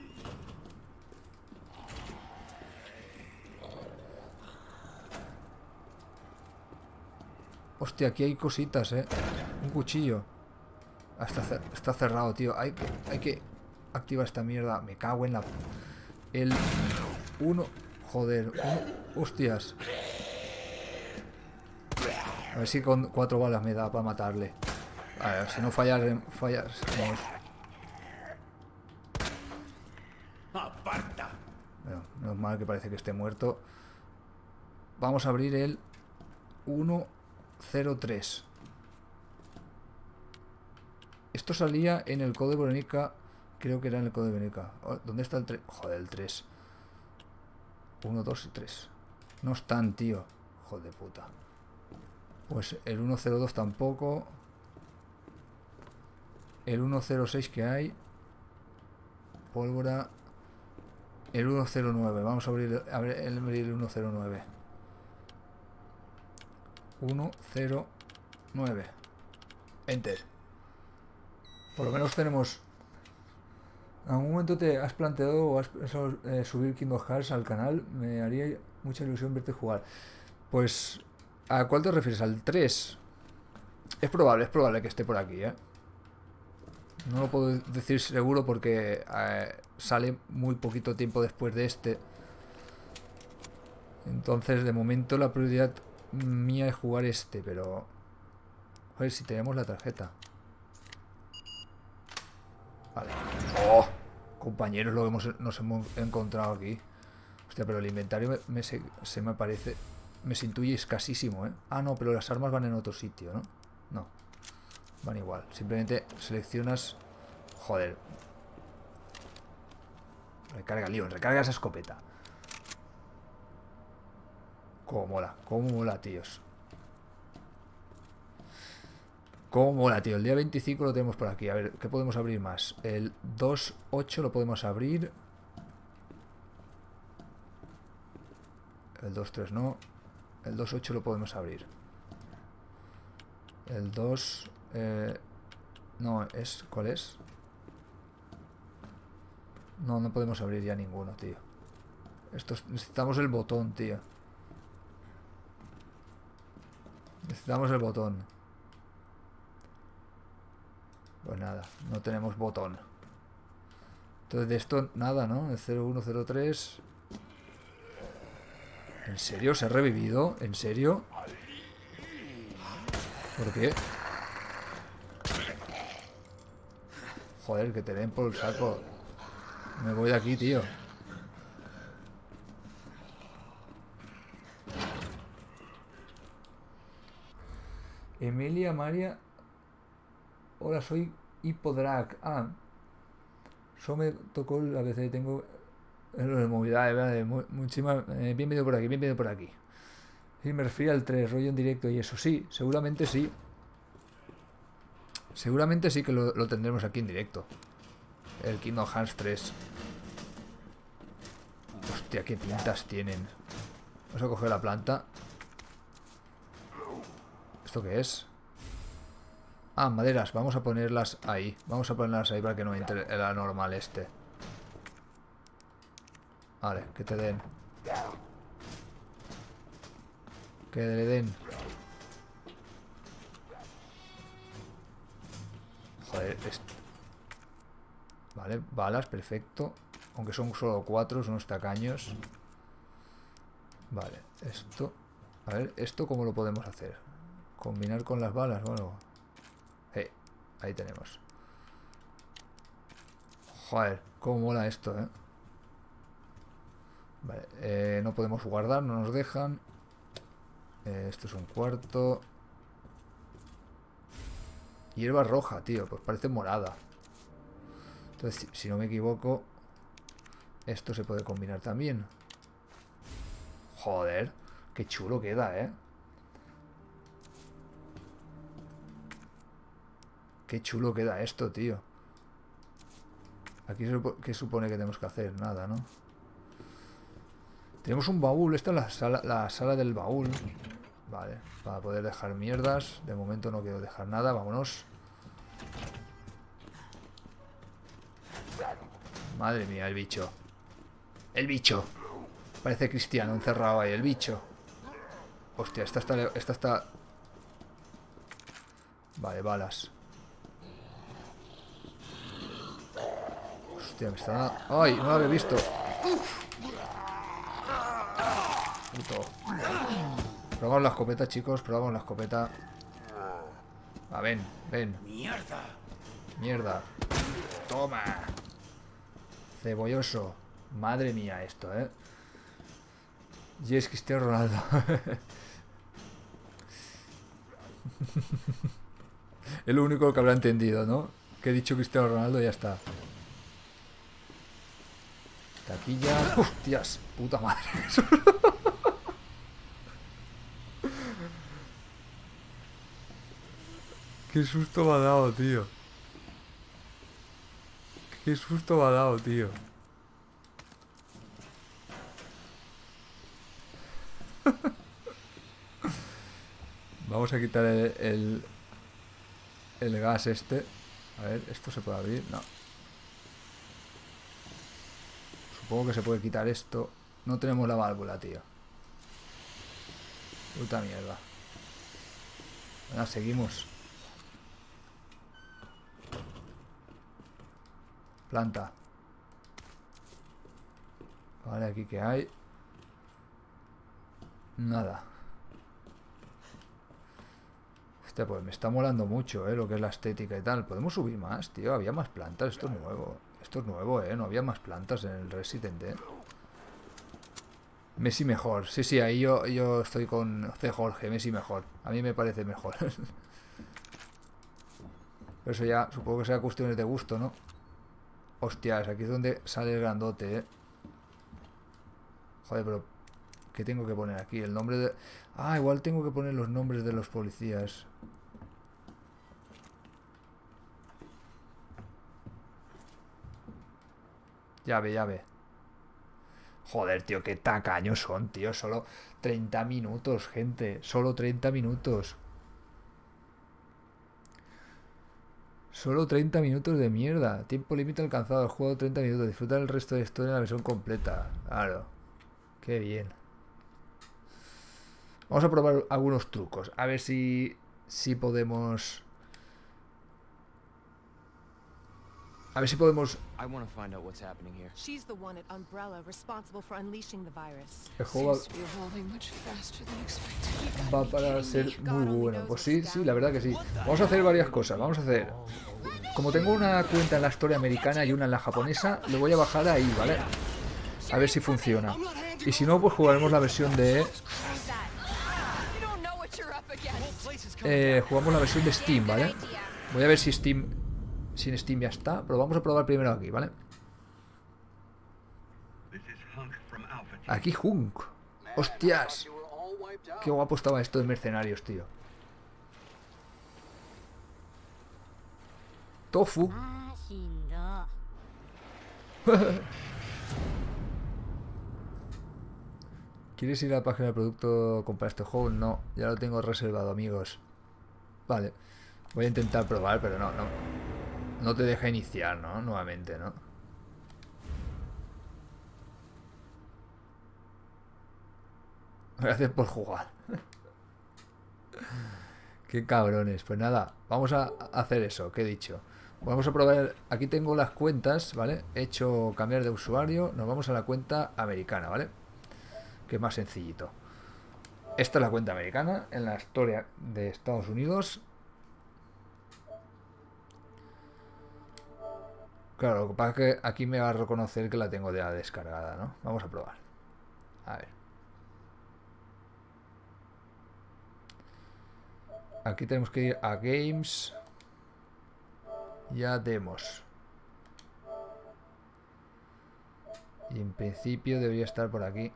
Hostia, aquí hay cositas, eh. Un cuchillo. Ah, Está, cer- está cerrado, tío. Hay que, hay que activar esta mierda. Me cago en la... El... Uno... Joder. Uno... Hostias. A ver si con cuatro balas me da para matarle. A ver, si no fallar... fallar ¡Aparta! Bueno, menos mal que parece que esté muerto. Vamos a abrir el 103. Esto salía en el código de Verónica. Creo que era en el código de Verónica. Oh, ¿Dónde está el 3? Joder, el 3. 1, 2 y 3. No están, tío. Joder de puta. Pues el 102 tampoco. El 106 que hay. Pólvora. El 109. Vamos a abrir, abrir el 109. 109. Enter. Por lo menos tenemos... ¿En algún momento te has planteado o has pensado eh, subir Kingdom Hearts al canal? Me haría mucha ilusión verte jugar. Pues, ¿a cuál te refieres? ¿Al 3? Es probable, es probable que esté por aquí, ¿eh? No lo puedo decir seguro porque eh, sale muy poquito tiempo después de este. Entonces, de momento, la prioridad mía es jugar este, pero... Joder, si tenemos la tarjeta. Vale. ¡Oh! Compañeros, lo hemos, nos hemos encontrado aquí. Hostia, pero el inventario se me parece... Me se intuye escasísimo, ¿eh? Ah, no, pero las armas van en otro sitio, ¿no? No. Van igual. Simplemente seleccionas... Joder. Recarga, Leon. Recarga esa escopeta. Cómo mola. Cómo mola, tíos. Cómo mola, tío. El día 25 lo tenemos por aquí. A ver, ¿qué podemos abrir más? El 2.8 lo podemos abrir. El 2.3 no. El 2.8 lo podemos abrir. El 2... Eh, no, es... ¿Cuál es? No, no podemos abrir ya ninguno, tío. Esto es- necesitamos el botón, tío. Necesitamos el botón. Pues nada, no tenemos botón. Entonces de esto nada, ¿no? El 0103... ¿En serio? ¿Se ha revivido? ¿En serio? ¿Por qué? Joder, que te den por el saco. Me voy de aquí, tío. Emilia María. Hola, soy Hipodrag. Ah. Solo me tocó la vez y tengo de movilidad, mu- muchísimas- eh, bienvenido por aquí, bienvenido por aquí. Sí, me refiero al 3, rollo en directo y eso, sí, seguramente sí. Seguramente sí que lo, lo tendremos aquí en directo. El Kingdom Hearts 3. Hostia, qué pintas tienen. Vamos a coger la planta. ¿Esto qué es? Ah, maderas. Vamos a ponerlas ahí. Vamos a ponerlas ahí para que no entre el anormal este. Vale, que te den. Que le den. Joder, est- Vale, balas, perfecto. Aunque son solo cuatro, son unos tacaños. Vale, esto... A ver, ¿esto cómo lo podemos hacer? Combinar con las balas, bueno... Eh, ahí tenemos. Joder, cómo mola esto, ¿eh? Vale, eh, no podemos guardar, no nos dejan. Eh, esto es un cuarto. Hierba roja, tío, pues parece morada. Entonces, si no me equivoco, esto se puede combinar también. Joder, qué chulo queda, ¿eh? Qué chulo queda esto, tío. Aquí, ¿qué supone que tenemos que hacer? Nada, ¿no? Tenemos un baúl. Esta es la sala, la sala del baúl. Vale, para poder dejar mierdas. De momento no quiero dejar nada. Vámonos. Madre mía, el bicho. El bicho. Parece cristiano encerrado ahí, el bicho. Hostia, esta está... Esta está... Vale, balas. Hostia, me está dando... ¡Ay! No lo había visto. Puto. Probamos la escopeta, chicos. Probamos la escopeta. Va, ven, ven. ¡Mierda! Mierda. Toma. Cebolloso. Madre mía esto, ¿eh? Y es Cristiano Ronaldo. *laughs* es lo único que habrá entendido, ¿no? Que he dicho Cristiano Ronaldo y ya está. Taquilla. ¡Hostias! Puta madre. *laughs* Qué susto me ha dado, tío. Qué susto me ha dado, tío. *laughs* Vamos a quitar el, el, el gas este. A ver, ¿esto se puede abrir? No. Supongo que se puede quitar esto. No tenemos la válvula, tío. Puta mierda. Venga, seguimos. Planta. Vale, aquí que hay. Nada. Hostia, pues me está molando mucho, ¿eh? Lo que es la estética y tal. Podemos subir más, tío. Había más plantas. Esto es nuevo. Esto es nuevo, ¿eh? No había más plantas en el Resident, ¿eh? Messi mejor. Sí, sí, ahí yo, yo estoy con C. Jorge. Messi mejor. A mí me parece mejor. *laughs* Eso ya supongo que sea cuestiones de gusto, ¿no? Hostias, aquí es donde sale el grandote, ¿eh? Joder, pero... ¿Qué tengo que poner aquí? El nombre de... Ah, igual tengo que poner los nombres de los policías. Llave, llave. Joder, tío, qué tacaños son, tío. Solo 30 minutos, gente. Solo 30 minutos. Solo 30 minutos de mierda. Tiempo límite alcanzado. El juego 30 minutos. Disfruta el resto de historia en la versión completa. Claro. Qué bien. Vamos a probar algunos trucos. A ver si, si podemos... A ver si podemos... I want to find out what's happening here. She's the one at Umbrella responsible for unleashing the virus. El juego Seems to be evolving much faster than expected. va para ser muy bueno. Pues sí, sí, la verdad que sí. Vamos a hacer varias cosas. Vamos a hacer... Como tengo una cuenta en la historia americana y una en la japonesa, le voy a bajar ahí, ¿vale? A ver si funciona. Y si no, pues jugaremos la versión de... Eh, jugamos la versión de Steam, ¿vale? Voy a ver si Steam... Sin Steam ya está, pero vamos a probar primero aquí, ¿vale? Aquí Hunk. ¡Hostias! Qué guapo estaba esto de mercenarios, tío. Tofu. *laughs* ¿Quieres ir a la página de producto comprar este juego? No, ya lo tengo reservado, amigos. Vale. Voy a intentar probar, pero no, no. No te deja iniciar, ¿no? Nuevamente, ¿no? Gracias por jugar. *laughs* Qué cabrones. Pues nada, vamos a hacer eso que he dicho. Vamos a probar. Aquí tengo las cuentas, ¿vale? He hecho cambiar de usuario. Nos vamos a la cuenta americana, ¿vale? Que es más sencillito. Esta es la cuenta americana en la historia de Estados Unidos. Claro, lo que pasa es que aquí me va a reconocer que la tengo ya descargada, ¿no? Vamos a probar. A ver. Aquí tenemos que ir a Games y a Demos. Y en principio debería estar por aquí.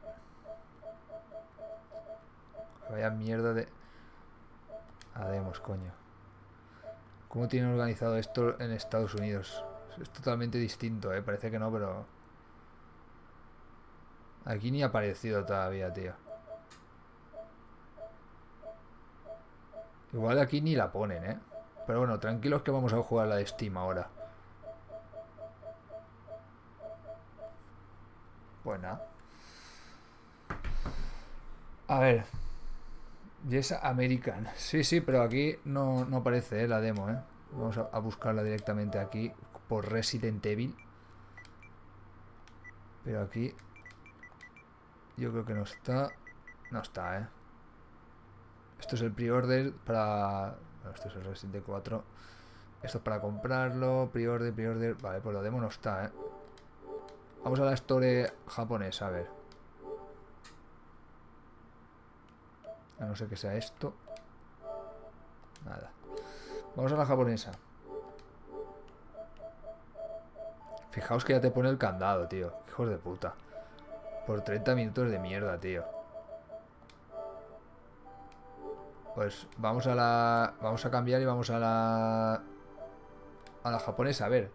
Vaya mierda de... A Demos, coño. ¿Cómo tienen organizado esto en Estados Unidos? Es totalmente distinto, ¿eh? Parece que no, pero... Aquí ni ha aparecido todavía, tío. Igual aquí ni la ponen, ¿eh? Pero bueno, tranquilos que vamos a jugar la de Steam ahora. Pues nada. A ver. Yes American. Sí, sí, pero aquí no, no aparece ¿eh? la demo, ¿eh? Vamos a, a buscarla directamente aquí por Resident Evil. Pero aquí... Yo creo que no está... No está, ¿eh? Esto es el pre-order para... Bueno, esto es el Resident 4. Esto es para comprarlo. Pre-order, pre-order... Vale, pues la demo no está, ¿eh? Vamos a la store japonesa, a ver. A no ser que sea esto. Nada. Vamos a la japonesa. Fijaos que ya te pone el candado, tío. Hijos de puta. Por 30 minutos de mierda, tío. Pues vamos a la... Vamos a cambiar y vamos a la... A la japonesa, a ver.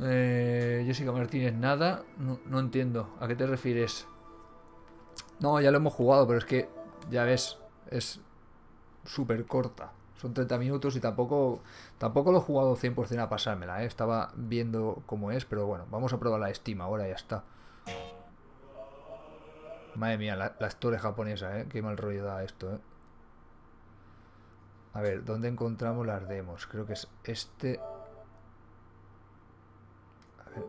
Eh, Jessica Martínez, nada. No, no entiendo. ¿A qué te refieres? No, ya lo hemos jugado, pero es que, ya ves, es súper corta. Son 30 minutos y tampoco tampoco lo he jugado 100% a pasármela, ¿eh? Estaba viendo cómo es, pero bueno, vamos a probar la Steam ahora, ya está. Madre mía, la, la japonesa, ¿eh? Qué mal rollo da esto, ¿eh? A ver, ¿dónde encontramos las demos? Creo que es este... A ver...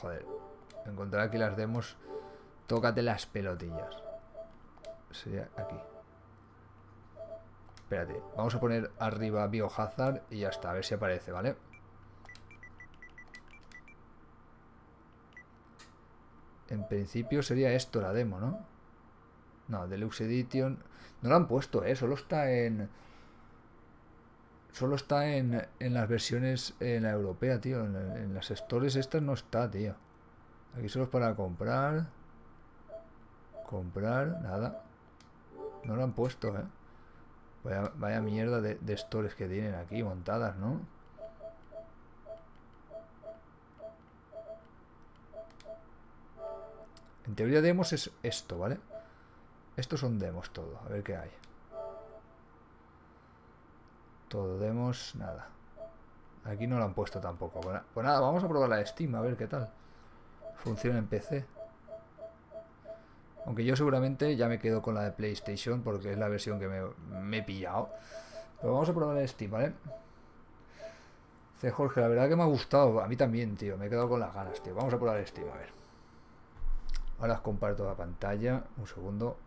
Joder. Encontrar aquí las demos... Tócate las pelotillas. sería aquí. Espérate, vamos a poner arriba Biohazard y ya está, a ver si aparece, ¿vale? En principio sería esto la demo, ¿no? No, Deluxe Edition. No lo han puesto, ¿eh? Solo está en... Solo está en, en las versiones en la europea, tío. En, en las stores estas no está, tío. Aquí solo es para comprar. Comprar, nada. No lo han puesto, ¿eh? Vaya, mierda de, de stores que tienen aquí montadas, ¿no? En teoría demos es esto, ¿vale? Estos son demos todo, a ver qué hay. Todo demos, nada. Aquí no lo han puesto tampoco. Pues, nada, vamos a probar la Steam, a ver qué tal. Funciona en PC. Aunque yo seguramente ya me quedo con la de PlayStation porque es la versión que me, he pillado. Pero vamos a probar de Steam, ¿vale? C. Jorge, la verdad que me ha gustado. A mí también, tío. Me he quedado con las ganas, tío. Vamos a probar Steam, a ver. Ahora os comparto la pantalla. Un segundo.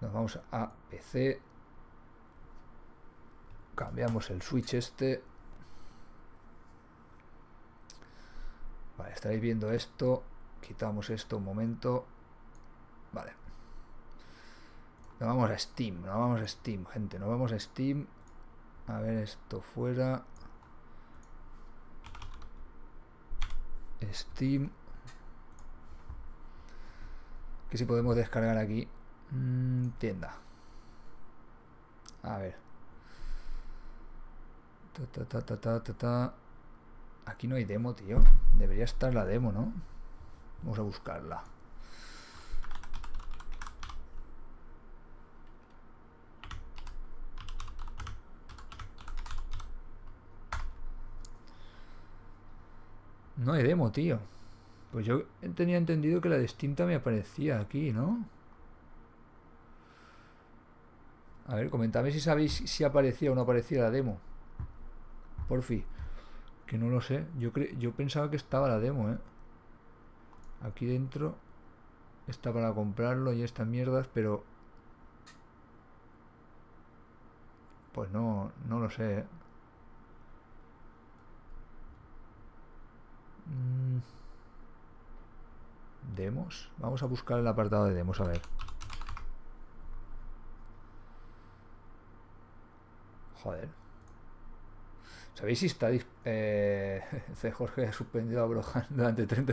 Nos vamos a PC. Cambiamos el switch este. Vale, estaréis viendo esto. Quitamos esto un momento. Vale. Nos vamos a Steam. Nos vamos a Steam, gente. Nos vamos a Steam. A ver esto fuera. Steam. Que si podemos descargar aquí. Mm, tienda. A ver. Ta, ta, ta. Aquí no hay demo, tío. Debería estar la demo, ¿no? Vamos a buscarla. No hay demo, tío. Pues yo tenía entendido que la distinta me aparecía aquí, ¿no? A ver, comentadme si sabéis si aparecía o no aparecía la demo. Por fin. Que no lo sé. Yo, yo pensaba que estaba la demo, ¿eh? Aquí dentro está para comprarlo y estas mierdas, pero... Pues no, no lo sé, ¿eh? Mm. Demos. Vamos a buscar el apartado de demos, a ver. Joder. ¿Sabéis si está... Eh. *laughs* Jorge ha suspendido a Brohan *laughs* durante 30...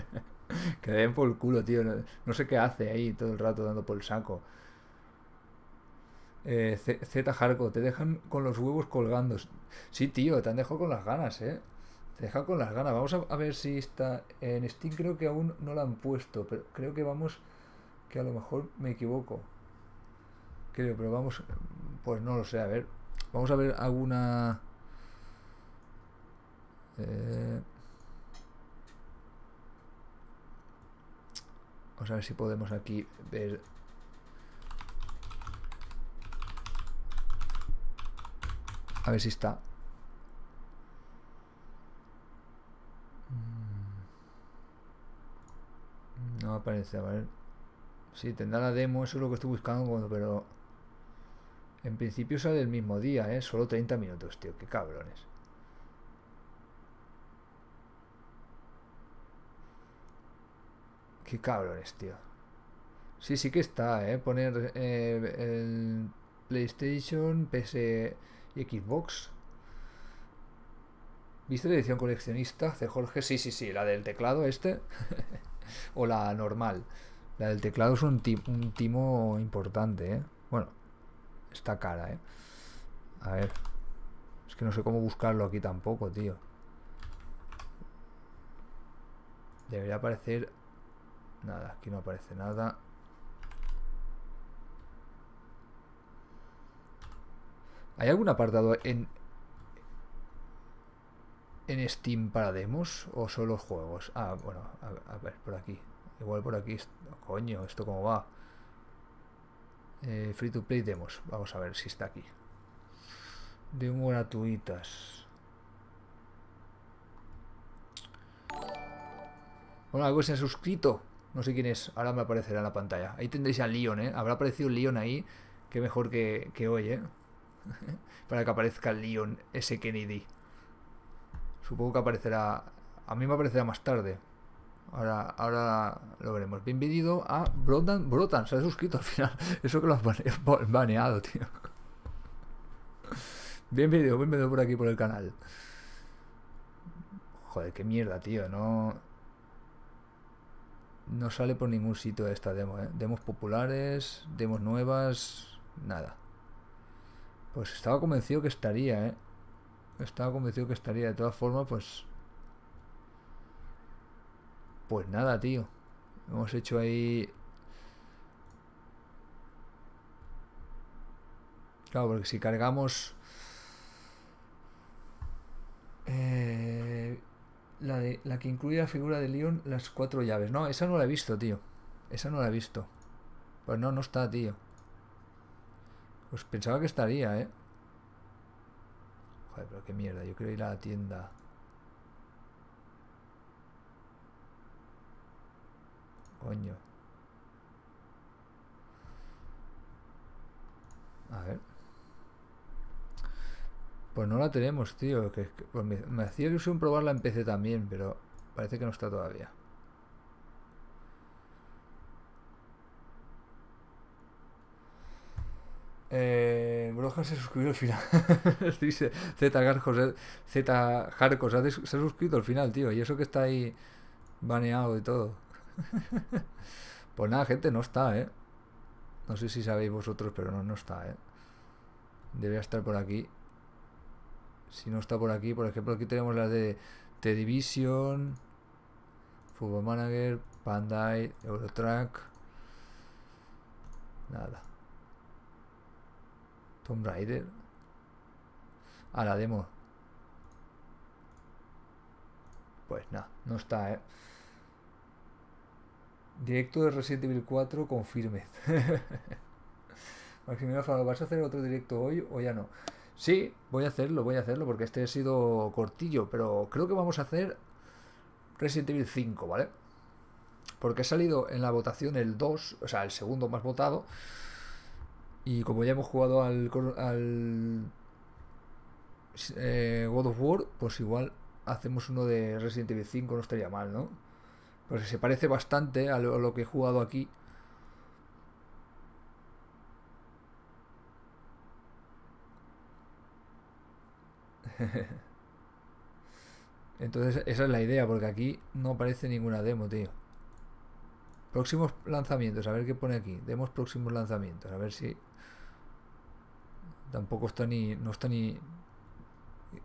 *laughs* que den por el culo, tío. No, sé qué hace ahí todo el rato dando por el saco. Eh, Z Jarco, te dejan con los huevos colgando. Sí, tío, te han dejado con las ganas, ¿eh? Te dejan con las ganas. Vamos a, ver si está... En Steam creo que aún no la han puesto, pero creo que vamos... Que a lo mejor me equivoco. Creo, pero vamos... Pues no lo sé, a ver. Vamos a ver alguna... Eh, vamos a ver si podemos aquí ver a ver si está mm. no aparece a ver sí, tendrá la demo eso es lo que estoy buscando pero en principio sale el mismo día ¿eh? solo 30 minutos tío qué cabrones Qué cabrones, tío. Sí, sí que está, ¿eh? Poner eh, el PlayStation, PS y Xbox. ¿Viste la edición coleccionista de Jorge? Sí, sí, sí, la del teclado este. *laughs* o la normal. La del teclado es un, un timo importante, ¿eh? Bueno, está cara, ¿eh? A ver. Es que no sé cómo buscarlo aquí tampoco, tío. Debería aparecer Nada, aquí no aparece nada. ¿Hay algún apartado en, en Steam para demos o solo juegos? Ah, bueno, a, ver, por aquí. Igual por aquí. Coño, ¿esto cómo va? Eh, free to play demos. Vamos a ver si está aquí. Demo gratuitas. Bueno, algo se ha suscrito. No sé quién es. Ahora me aparecerá en la pantalla. Ahí tendréis a Leon, ¿eh? Habrá aparecido Leon ahí. Que mejor que, que hoy, ¿eh? *laughs* Para que aparezca Leon S. Kennedy. Supongo que aparecerá... A mí me aparecerá más tarde. Ahora, ahora lo veremos. Bienvenido a Brotan. Brotan, se ha suscrito al final. *laughs* Eso que lo has bane- *laughs* baneado, tío. Bienvenido, bienvenido por aquí por el canal. Joder, qué mierda, tío. No. No sale por ningún sitio esta demo, ¿eh? Demos populares, demos nuevas, nada. Pues estaba convencido que estaría, ¿eh? Estaba convencido que estaría. De todas formas, pues... Pues nada, tío. Hemos hecho ahí... Claro, porque si cargamos... Eh, la, de, la que incluye la figura de Leon, las cuatro llaves. No, esa no la he visto, tío. Esa no la he visto. Pues no, no está, tío. Pues pensaba que estaría, ¿eh? Joder, pero qué mierda. Yo quiero ir a la tienda. Coño. A ver. Pues no la tenemos, tío. Que, que- pues me, hacía ilusión probarla en PC también, pero parece que no está todavía. Eh, Broja se suscribió al final. *laughs* Z Garcos, Z Jarcos se se ha suscrito al final, tío. Y eso que está ahí baneado y todo. *laughs* Pues nada, gente, no está, ¿eh? No sé si sabéis vosotros, pero no, no está, ¿eh? Debería estar por aquí. Si no está por aquí, por ejemplo, aquí tenemos las de The Division, Football Manager, Bandai, Eurotrack. Nada. Tomb Raider. Ah, la demo. Pues nada, no está, ¿eh? Directo de Resident Evil 4, confirme. *laughs* Maximiliano ¿vas a hacer otro directo hoy o ya no? Sí, voy a hacerlo, voy a hacerlo porque este ha sido cortillo, pero creo que vamos a hacer Resident Evil 5, ¿vale? Porque ha salido en la votación el 2, o sea, el segundo más votado. Y como ya hemos jugado al, eh, God of War, pues igual hacemos uno de Resident Evil 5, no estaría mal, ¿no? Pues se parece bastante a lo que he jugado aquí. *laughs* Entonces esa es la idea, porque aquí no aparece ninguna demo, tío. Próximos lanzamientos, a ver qué pone aquí. Demos próximos lanzamientos, a ver si... Tampoco está ni... No está ni...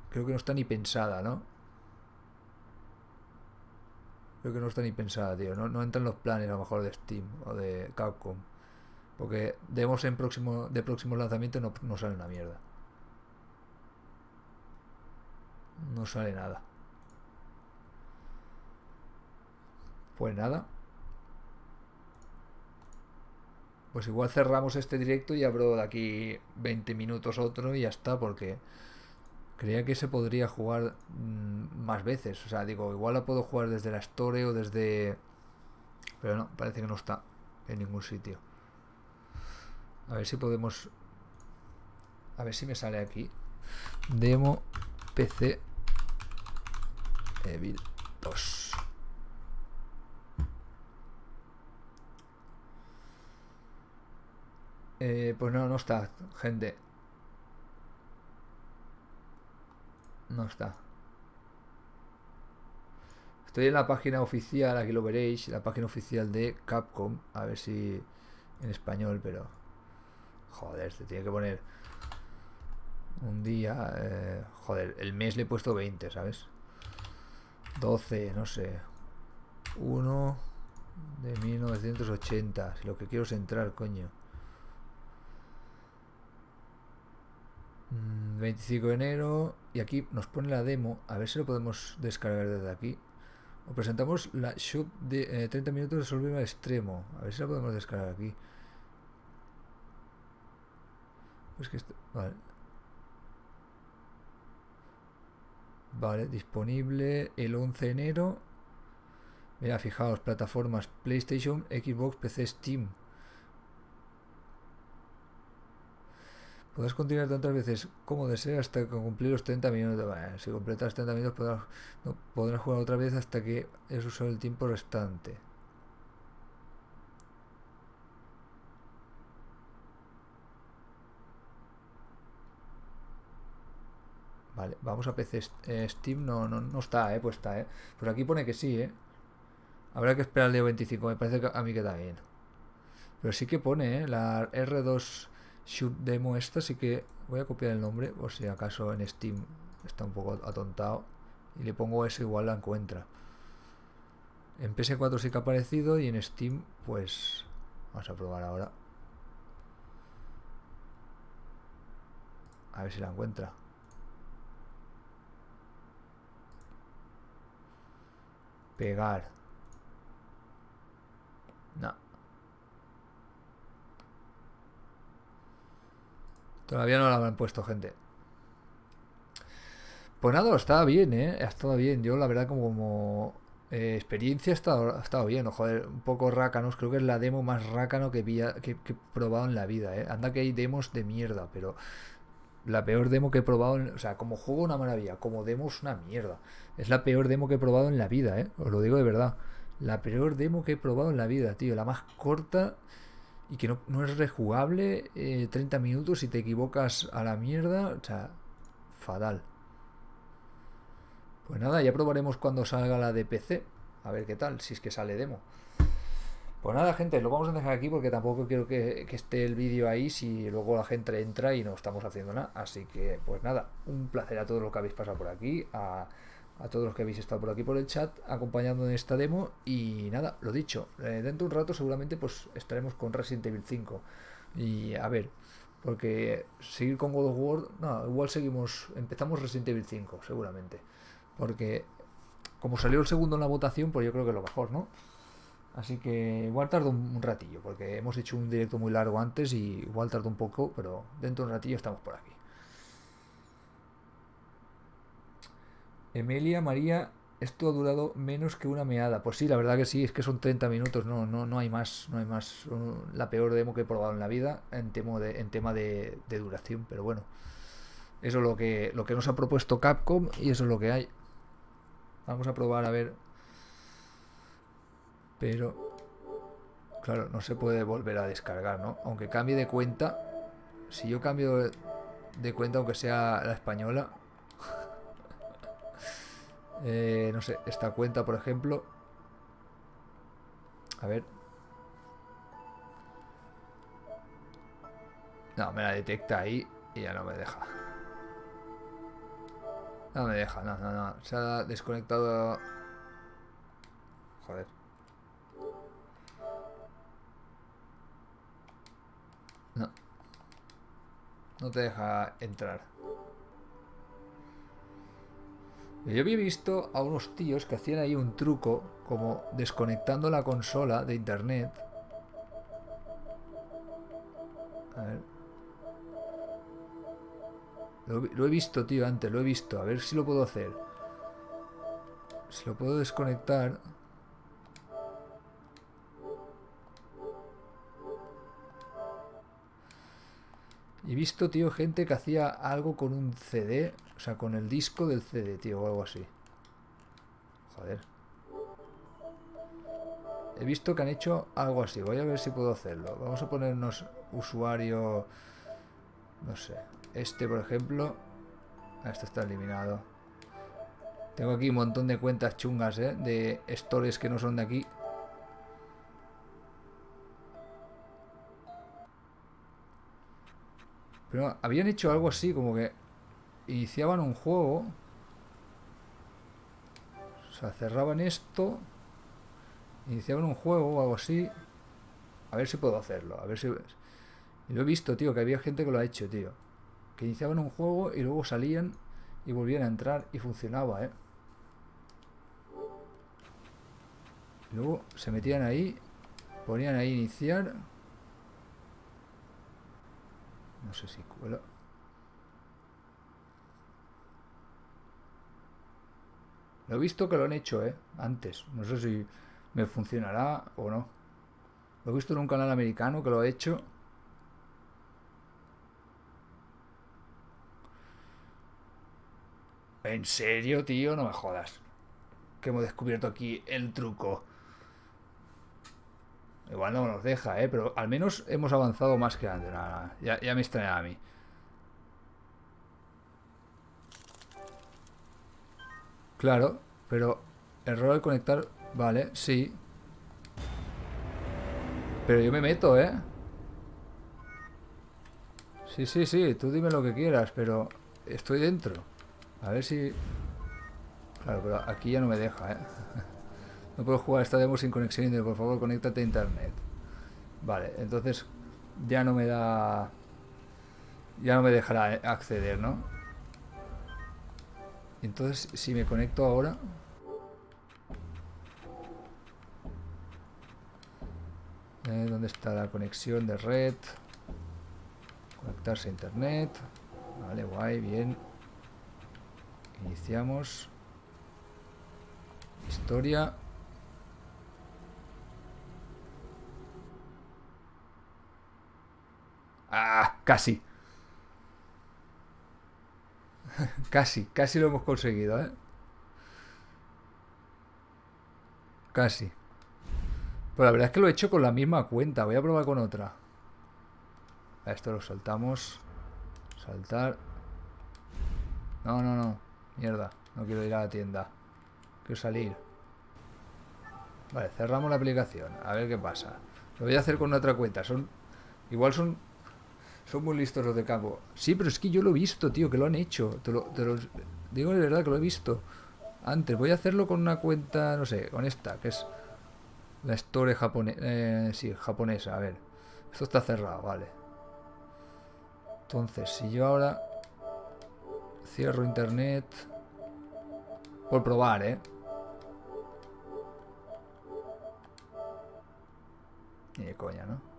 Creo que no está ni pensada, ¿no? Creo que no está ni pensada, tío. No, no entran los planes a lo mejor de Steam o de Capcom. Porque demos en próximo, de próximos lanzamientos no, no sale una mierda. No sale nada. Pues nada. Pues igual cerramos este directo y abro de aquí 20 minutos otro y ya está, porque creía que se podría jugar mm, más veces. O sea, digo, igual la puedo jugar desde la Store o desde... Pero no, parece que no está en ningún sitio. A ver si podemos... A ver si me sale aquí. Demo PC Evil 2. Eh, pues no, no está, gente. No está. Estoy en la página oficial, aquí lo veréis, la página oficial de Capcom. A ver si en español, pero... Joder, se tiene que poner un día... eh, joder, el mes le he puesto 20, ¿sabes? 12, no sé. 1 de 1980. Si lo que quiero es entrar, coño. Mm, 25 de enero. Y aquí nos pone la demo. A ver si lo podemos descargar desde aquí. O presentamos la shop de eh, 30 minutos de Solver al extremo. A ver si la podemos descargar aquí. Pues que esto- Vale. Vale, disponible el 11 de enero. Mira, fijaos, plataformas PlayStation, Xbox, PC, Steam. Podrás continuar tantas veces como desees hasta cumplir los 30 minutos. Si completas 30 minutos podrás, podrás jugar otra vez hasta que es usado el tiempo restante. Vale, vamos a PC. Eh, Steam no, no, no está, eh, pues está, eh. Pues aquí pone que sí, eh. Habrá que esperar el día 25, me parece que a mí queda bien. Pero sí que pone, eh, la R2 Shoot Demo esta, sí que voy a copiar el nombre, por si acaso en Steam está un poco atontado. Y le pongo eso, igual la encuentra. En PS4 sí que ha aparecido y en Steam, pues vamos a probar ahora. A ver si la encuentra. Pegar. No. Todavía no la habrán puesto, gente. Pues nada, estaba bien, ¿eh? Ha estado bien. Yo, la verdad, como, como eh, experiencia, ha estado, ha estado bien. Joder, un poco rácanos. Creo que es la demo más rácano que, que, que he probado en la vida, ¿eh? Anda que hay demos de mierda, pero la peor demo que he probado, o sea, como juego una maravilla, como demo es una mierda. Es la peor demo que he probado en la vida, ¿eh? Os lo digo de verdad. La peor demo que he probado en la vida, tío. La más corta y que no, no es rejugable. 30 eh, minutos y te equivocas a la mierda. O sea, fatal. Pues nada, ya probaremos cuando salga la de PC. A ver qué tal, si es que sale demo. Pues nada, gente, lo vamos a dejar aquí porque tampoco quiero que, esté el vídeo ahí si luego la gente entra y no estamos haciendo nada. Así que, pues nada, un placer a todos los que habéis pasado por aquí, a, todos los que habéis estado por aquí por el chat, acompañando en esta demo. Y nada, lo dicho, eh, dentro de un rato seguramente pues estaremos con Resident Evil 5. Y a ver, porque seguir con God of War, no, igual seguimos, empezamos Resident Evil 5, seguramente. Porque como salió el segundo en la votación, pues yo creo que lo mejor, ¿no? Así que igual tardo un ratillo, porque hemos hecho un directo muy largo antes y igual tardo un poco, pero dentro de un ratillo estamos por aquí. Emilia, María, esto ha durado menos que una meada. Pues sí, la verdad que sí, es que son 30 minutos, no, no, no hay más, no hay más. La peor demo que he probado en la vida en tema de, en tema de duración, pero bueno. Eso es lo que, lo que nos ha propuesto Capcom y eso es lo que hay. Vamos a probar a ver pero, claro, no se puede volver a descargar, ¿no? Aunque cambie de cuenta, si yo cambio de cuenta, aunque sea la española, *laughs* eh, no sé, esta cuenta, por ejemplo, a ver. No, me la detecta ahí y ya no me deja. No me deja, no, no, no. Se ha desconectado. Joder. No. No te deja entrar. Yo había visto a unos tíos que hacían ahí un truco, como desconectando la consola de internet. A ver. Lo, lo, he visto, tío, antes, lo he visto. A ver si lo puedo hacer. Si lo puedo desconectar. He visto, tío, gente que hacía algo con un CD, o sea, con el disco del CD, tío, o algo así. Joder. He visto que han hecho algo así. Voy a ver si puedo hacerlo. Vamos a ponernos usuario... No sé. Este, por ejemplo. Ah, este está eliminado. Tengo aquí un montón de cuentas chungas, ¿eh? De stores que no son de aquí. Pero habían hecho algo así, como que iniciaban un juego. O sea, cerraban esto. Iniciaban un juego o algo así. A ver si puedo hacerlo. A ver si... Lo he visto, tío, que había gente que lo ha hecho, tío. Que iniciaban un juego y luego salían y volvían a entrar y funcionaba, ¿eh? luego se metían ahí, ponían ahí iniciar no sé si cuela. Lo he visto que lo han hecho, ¿eh? Antes. No sé si ¿Me funcionará o no? Lo he visto en un canal americano que lo ha hecho. ¿En serio, tío? No me jodas. Que hemos descubierto aquí el truco. Igual no nos deja, ¿eh? Pero al menos hemos avanzado más que antes. Nada. Ya, ya me extrañaba a mí. Claro, pero error al conectar... Vale, sí. Pero yo me meto, ¿eh? Sí, sí, sí, tú dime lo que quieras, pero estoy dentro. A ver si... Claro, pero aquí ya no me deja, ¿eh? *laughs* No puedo jugar esta demo sin conexión, por favor, conéctate a internet. Vale, entonces ya no me da... Ya no me dejará acceder, ¿no? Entonces, si me conecto ahora... Eh, ¿Dónde está la conexión de red? Conectarse a internet. Vale, guay, bien. Iniciamos. Historia. Ah, casi. casi, casi lo hemos conseguido, ¿eh? Casi. Pues la verdad es que lo he hecho con la misma cuenta. Voy a probar con otra. A esto lo saltamos. Saltar. No, no, no. Mierda. No quiero ir a la tienda. Quiero salir. Vale, cerramos la aplicación. A ver qué pasa. Lo voy a hacer con otra cuenta. Son. Igual son. Son muy listos los de campo. Sí, pero es que yo lo he visto, tío, que lo han hecho. Te lo, te lo digo de verdad que lo he visto. Antes, voy a hacerlo con una cuenta, no sé, con esta, que es la store japonesa. Eh, sí, japonesa, a ver. Esto está cerrado, vale. Entonces, si yo ahora cierro internet... Por probar, ¿eh? Ni de coña, ¿no?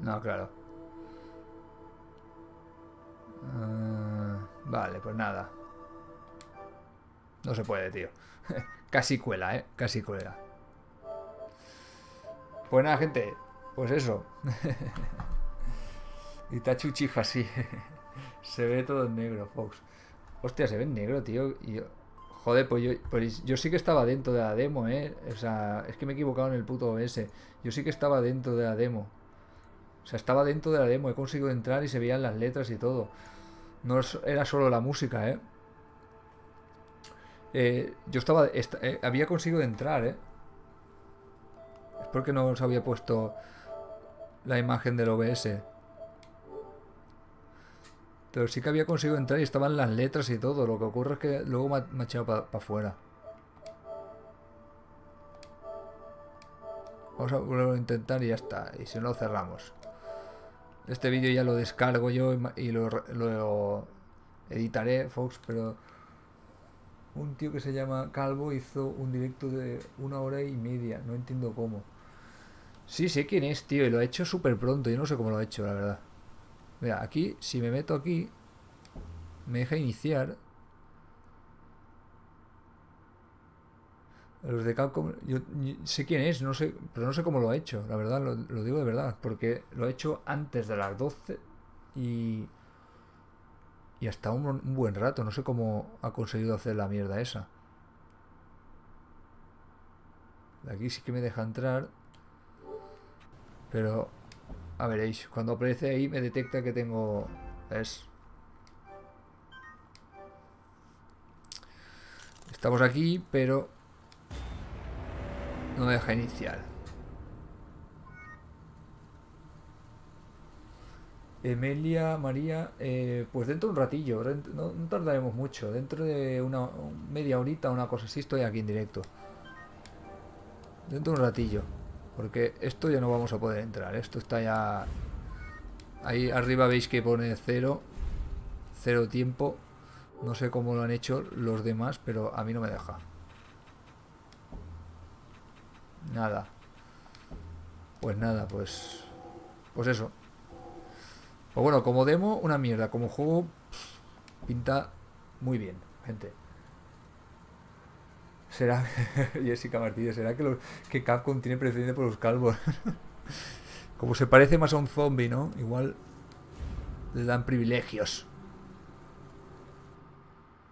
No, claro. Uh, vale, pues nada. No se puede, tío. *laughs* Casi cuela, ¿eh? Casi cuela. Pues nada, gente. Pues eso. y está chuchija así. se ve todo en negro, Fox. Hostia, se ve en negro, tío. Y joder, pues yo, pues yo sí que estaba dentro de la demo, ¿eh? O sea, es que me he equivocado en el puto OS. Yo sí que estaba dentro de la demo. O sea, estaba dentro de la demo. He conseguido entrar y se veían las letras y todo. No era solo la música, ¿eh? Eh, yo estaba. Eh, había conseguido entrar, ¿eh? Es porque no os había puesto la imagen del OBS. Pero sí que había conseguido entrar y estaban las letras y todo. Lo que ocurre es que luego me ha, echado para afuera. Vamos a volver a intentar y ya está. Y si no, cerramos. Este vídeo ya lo descargo yo y lo, lo editaré, Fox, pero un tío que se llama Calvo hizo un directo de una hora y media. No entiendo cómo. Sí, sé quién es, tío, y lo ha hecho súper pronto. Yo no sé cómo lo ha hecho, la verdad. Mira, aquí, si me meto aquí, me deja iniciar. Los de Capcom, yo, sé quién es, no sé, pero no sé cómo lo ha hecho, la verdad, lo, digo de verdad, porque lo ha hecho antes de las 12 y y hasta un, buen rato. No sé cómo ha conseguido hacer la mierda esa. De aquí sí que me deja entrar. Pero... A veréis, cuando aparece ahí me detecta que tengo... Es... Estamos aquí, pero... No me deja iniciar. Emilia, María, eh, pues dentro de un ratillo, no, tardaremos mucho, dentro de una media horita, una cosa así, estoy aquí en directo. Dentro de un ratillo, porque esto ya no vamos a poder entrar, esto está ya... Ahí arriba veis que pone cero, cero tiempo, no sé cómo lo han hecho los demás, pero a mí no me deja. Nada. Pues nada, pues... Pues eso. Pues bueno, como demo, una mierda. Como juego, pinta muy bien, gente. será *laughs* Jessica Martínez, será que, los, que Capcom tiene preferencia por los calvos. *laughs* Como se parece más a un zombie, ¿no? Igual le dan privilegios.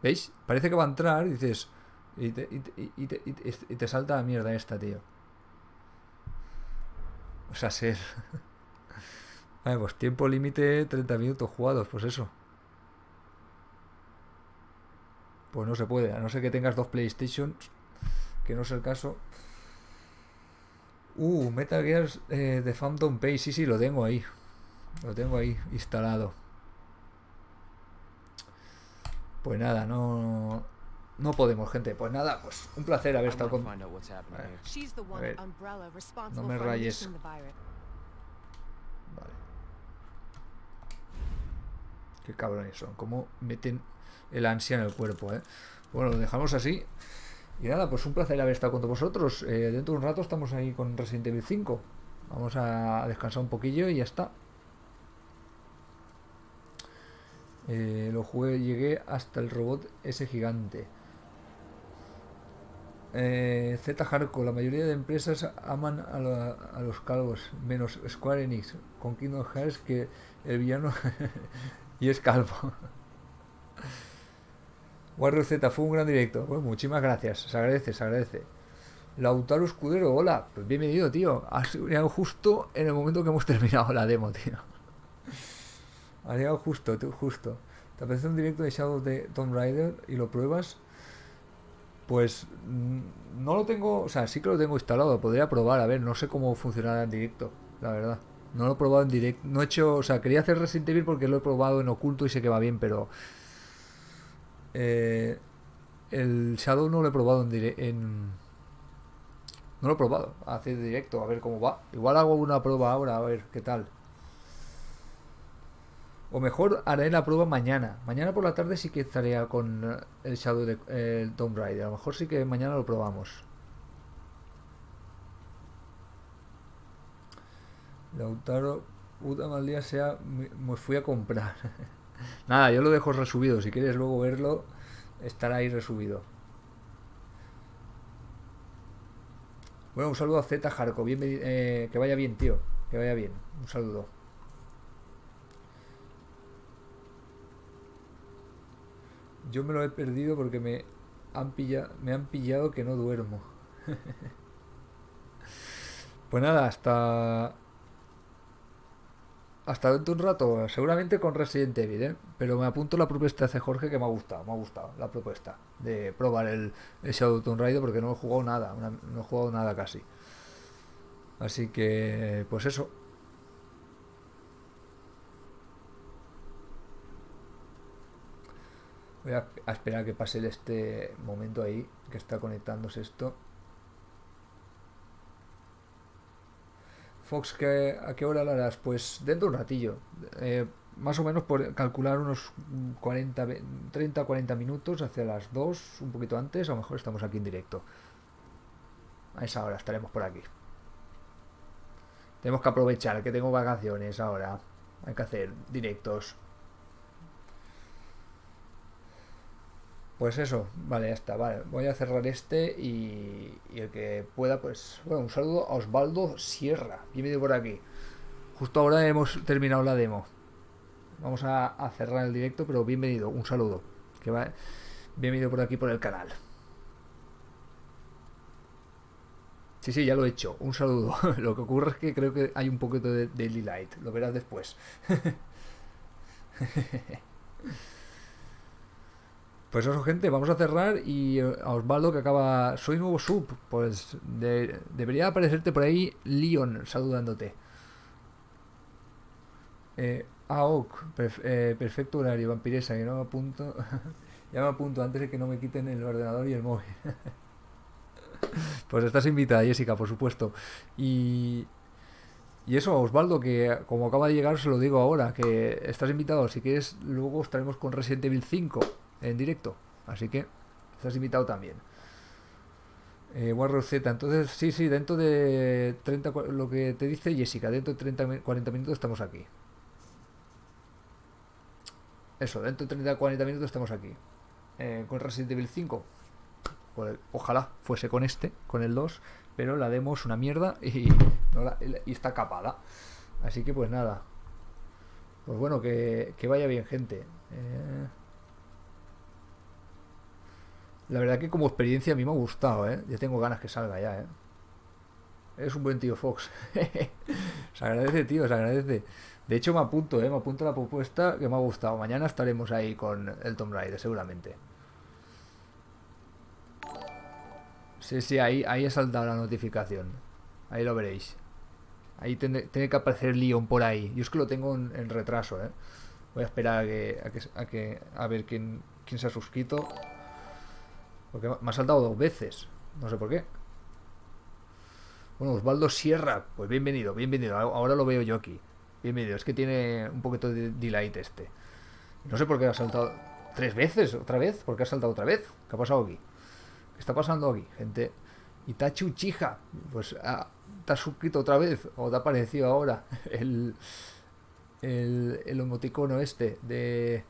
¿Veis? Parece que va a entrar y dices. Y te- y te- y te- y te salta la mierda esta, tío. O sea, ser. *laughs* Vale, pues tiempo límite 30 minutos jugados, pues eso. Pues no se puede, a no ser que tengas dos PlayStations, que no es el caso. Uh, Metal Gear eh, de Phantom Pain, sí, sí, lo tengo ahí. Lo tengo ahí instalado. Pues nada, no no podemos, gente. Pues nada, pues un placer haber estado con one ver. responsible me rayes. Vale. Qué cabrones son. Cómo meten el ansia en el cuerpo, ¿eh? Bueno, lo dejamos así. Y nada, pues un placer haber estado con todos vosotros. Eh, dentro de un rato estamos ahí con Resident Evil 5. Vamos a descansar un poquillo y ya está. Eh, lo jugué, llegué hasta el robot ese gigante. Eh, Z Hardcore, la mayoría de empresas aman a, la- a los calvos, menos Square Enix, con Kingdom Hearts que el villano *laughs* y es calvo. *laughs* Warrior Z fue un gran directo. Bueno, muchísimas gracias, se agradece, se agradece. Lautaro Escudero, hola, pues bienvenido, tío. Has llegado justo en el momento que hemos terminado la demo, tío. Has llegado justo, tú, justo. ¿Te aparece un directo de Shadow de Tomb Raider y lo pruebas? Pues mm, no lo tengo, o sea, sí que lo tengo instalado, podría probar, a ver, no sé cómo funcionará en directo, la verdad. No lo he probado en directo, no he hecho, o sea, quería hacer Resident Evil porque lo he probado en oculto y sé que va bien, pero eh, el Shadow no lo he probado en, dire- en no lo he probado, hacer directo, a ver cómo va. Igual hago una prueba ahora, a ver qué tal. O mejor haré la prueba mañana. Mañana por la tarde sí que estaría con eh, el Shadow de eh, el Tomb Raider. A lo mejor sí que mañana lo probamos. Lautaro, puta mal día sea, me, fui a comprar. *laughs* Nada, yo lo dejo resubido. Si quieres luego verlo, estará ahí resubido. Bueno, un saludo a Z Jarco. Bienveni- eh, que vaya bien, tío. Que vaya bien. Un saludo. Yo me lo he perdido porque me han pillado, me han pillado que no duermo. *laughs* pues nada, hasta hasta dentro de un rato, seguramente con Resident Evil, ¿eh? Pero me apunto la propuesta de Jorge que me ha gustado, me ha gustado la propuesta de probar el, el Shadow Tomb Raider porque no he jugado nada, no he jugado nada casi. Así que, pues eso. Voy a, esperar que pase este momento ahí, que está conectándose esto. Fox, ¿qué- ¿a qué hora lo harás? Pues dentro de un ratillo. Eh, más o menos por calcular unos 40, ve- 30 40 minutos hacia las 2, un poquito antes, a lo mejor estamos aquí en directo. A esa hora estaremos por aquí. Tenemos que aprovechar que tengo vacaciones ahora. Hay que hacer directos. Pues eso, vale, ya está, vale. Voy a cerrar este y, el que pueda, pues, bueno, un saludo a Osvaldo Sierra. Bienvenido por aquí. Justo ahora hemos terminado la demo. Vamos a, a cerrar el directo, pero bienvenido, un saludo. Que va, bienvenido por aquí por el canal. Sí, sí, ya lo he hecho. Un saludo. *laughs* Lo que ocurre es que creo que hay un poquito de Daily Light. Lo verás después. *laughs* Pues eso, gente, vamos a cerrar y eh, a Osvaldo que acaba... Soy nuevo sub, pues de- debería aparecerte por ahí Leon saludándote. Eh, AOC, perf- eh, perfecto horario, vampiresa, que no apunto... *laughs* ya me apunto antes de que no me quiten el ordenador y el móvil. *laughs* pues estás invitada, Jessica, por supuesto. Y... Y eso, Osvaldo, que como acaba de llegar, se lo digo ahora, que estás invitado. Si quieres, luego estaremos con Resident Evil 5 en directo. Así que estás invitado también. Eh, Z, entonces sí, sí, dentro de 30, cua- lo que te dice Jessica, dentro de 30, mi- 40 minutos estamos aquí. Eso, dentro de 30, 40 minutos estamos aquí. Eh, con Resident Evil 5. Joder, ojalá fuese con este, con el 2, pero la demo es una mierda y, está capada. Así que pues nada. Pues bueno, que, que vaya bien, gente. Eh, La verdad que como experiencia a mí me ha gustado, ¿eh? Ya tengo ganas que salga ya, ¿eh? Eres un buen tío Fox. *laughs* se agradece, tío, se agradece. De hecho, me apunto, ¿eh? Me apunto la propuesta que me ha gustado. Mañana estaremos ahí con el Tomb Raider, seguramente. Sí, sí, ahí, ahí ha saltado la notificación. Ahí lo veréis. Ahí tiene, tiene que aparecer Leon por ahí. Yo es que lo tengo en, en retraso, ¿eh? Voy a esperar a que, a que, a que- a ver quién, quién se ha suscrito. Porque me ha saltado dos veces. No sé por qué. Bueno, Osvaldo Sierra, pues bienvenido, bienvenido. Ahora lo veo yo aquí. Bienvenido. Es que tiene un poquito de delay este. No sé por qué ha saltado tres veces, otra vez. ¿Por qué ha saltado otra vez? ¿Qué ha pasado aquí? ¿Qué está pasando aquí, gente? Itachi Uchiha, pues ah, te has suscrito otra vez o te ha aparecido ahora el, el, el emoticono este de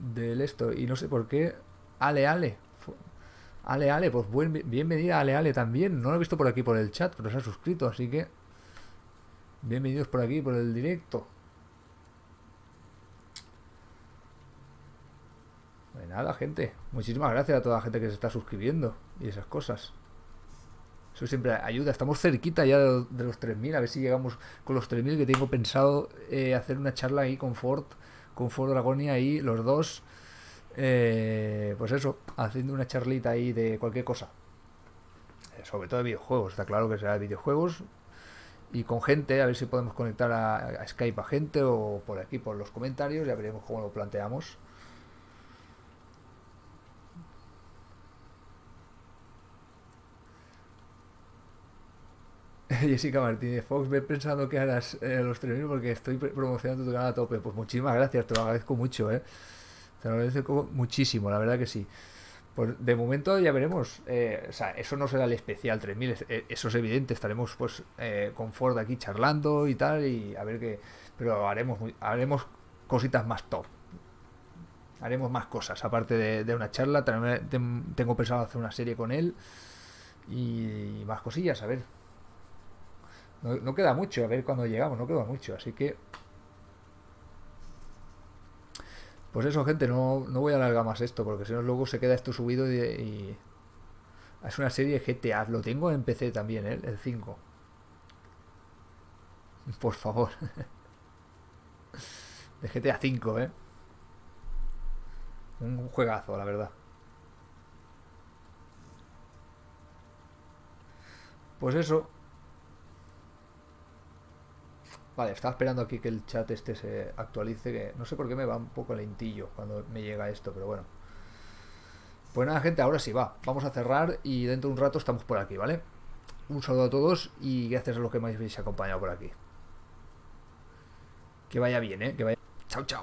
del esto y no sé por qué Ale Ale Ale Ale pues buen, bienvenida Ale Ale también no lo he visto por aquí por el chat pero se ha suscrito así que bienvenidos por aquí por el directo Pues nada, gente. Muchísimas gracias a toda la gente que se está suscribiendo y esas cosas. Eso siempre ayuda. Estamos cerquita ya de, de los 3.000. A ver si llegamos con los 3.000 que tengo pensado eh, hacer una charla ahí con Ford, con Ford Dragonia ahí, los dos. eh, pues eso, haciendo una charlita ahí de cualquier cosa. Eh, sobre todo de videojuegos. Está claro que será de videojuegos. Y con gente, a ver si podemos conectar a Skype a gente o por aquí, por los comentarios. Ya veremos cómo lo planteamos. *laughs* Jessica Martínez Fox, ve pensando que harás eh, los 3.000 porque estoy promocionando tu canal a tope. Pues muchísimas gracias, te lo agradezco mucho, ¿eh? Te lo agradezco muchísimo, la verdad que sí. Pues de momento ya veremos. eh, o sea, eso no será el especial 3000, es- eh, eso es evidente. Estaremos pues con Ford aquí charlando y tal, y a ver qué. Pero haremos, haremos cositas más top. Haremos más cosas, aparte de, de una charla. Tengo pensado hacer una serie con él y más cosillas, a ver. No, queda mucho, a ver cuando llegamos, no queda mucho, así que... Pues eso, gente, no, no voy a alargar más esto, porque si no luego se queda esto subido y, Es una serie GTA, lo tengo en PC también, ¿eh? el 5. Por favor. *laughs* De GTA 5, ¿eh? Un juegazo, la verdad. Pues eso. Vale, estaba esperando aquí que el chat este se actualice, que no sé por qué me va un poco lentillo cuando me llega esto, pero bueno. Pues nada, gente, ahora sí va. Vamos a cerrar y dentro de un rato estamos por aquí, ¿vale? Un saludo a todos y gracias a los que me habéis acompañado por aquí. Que vaya bien, ¿eh? Que vaya... Chao, chao.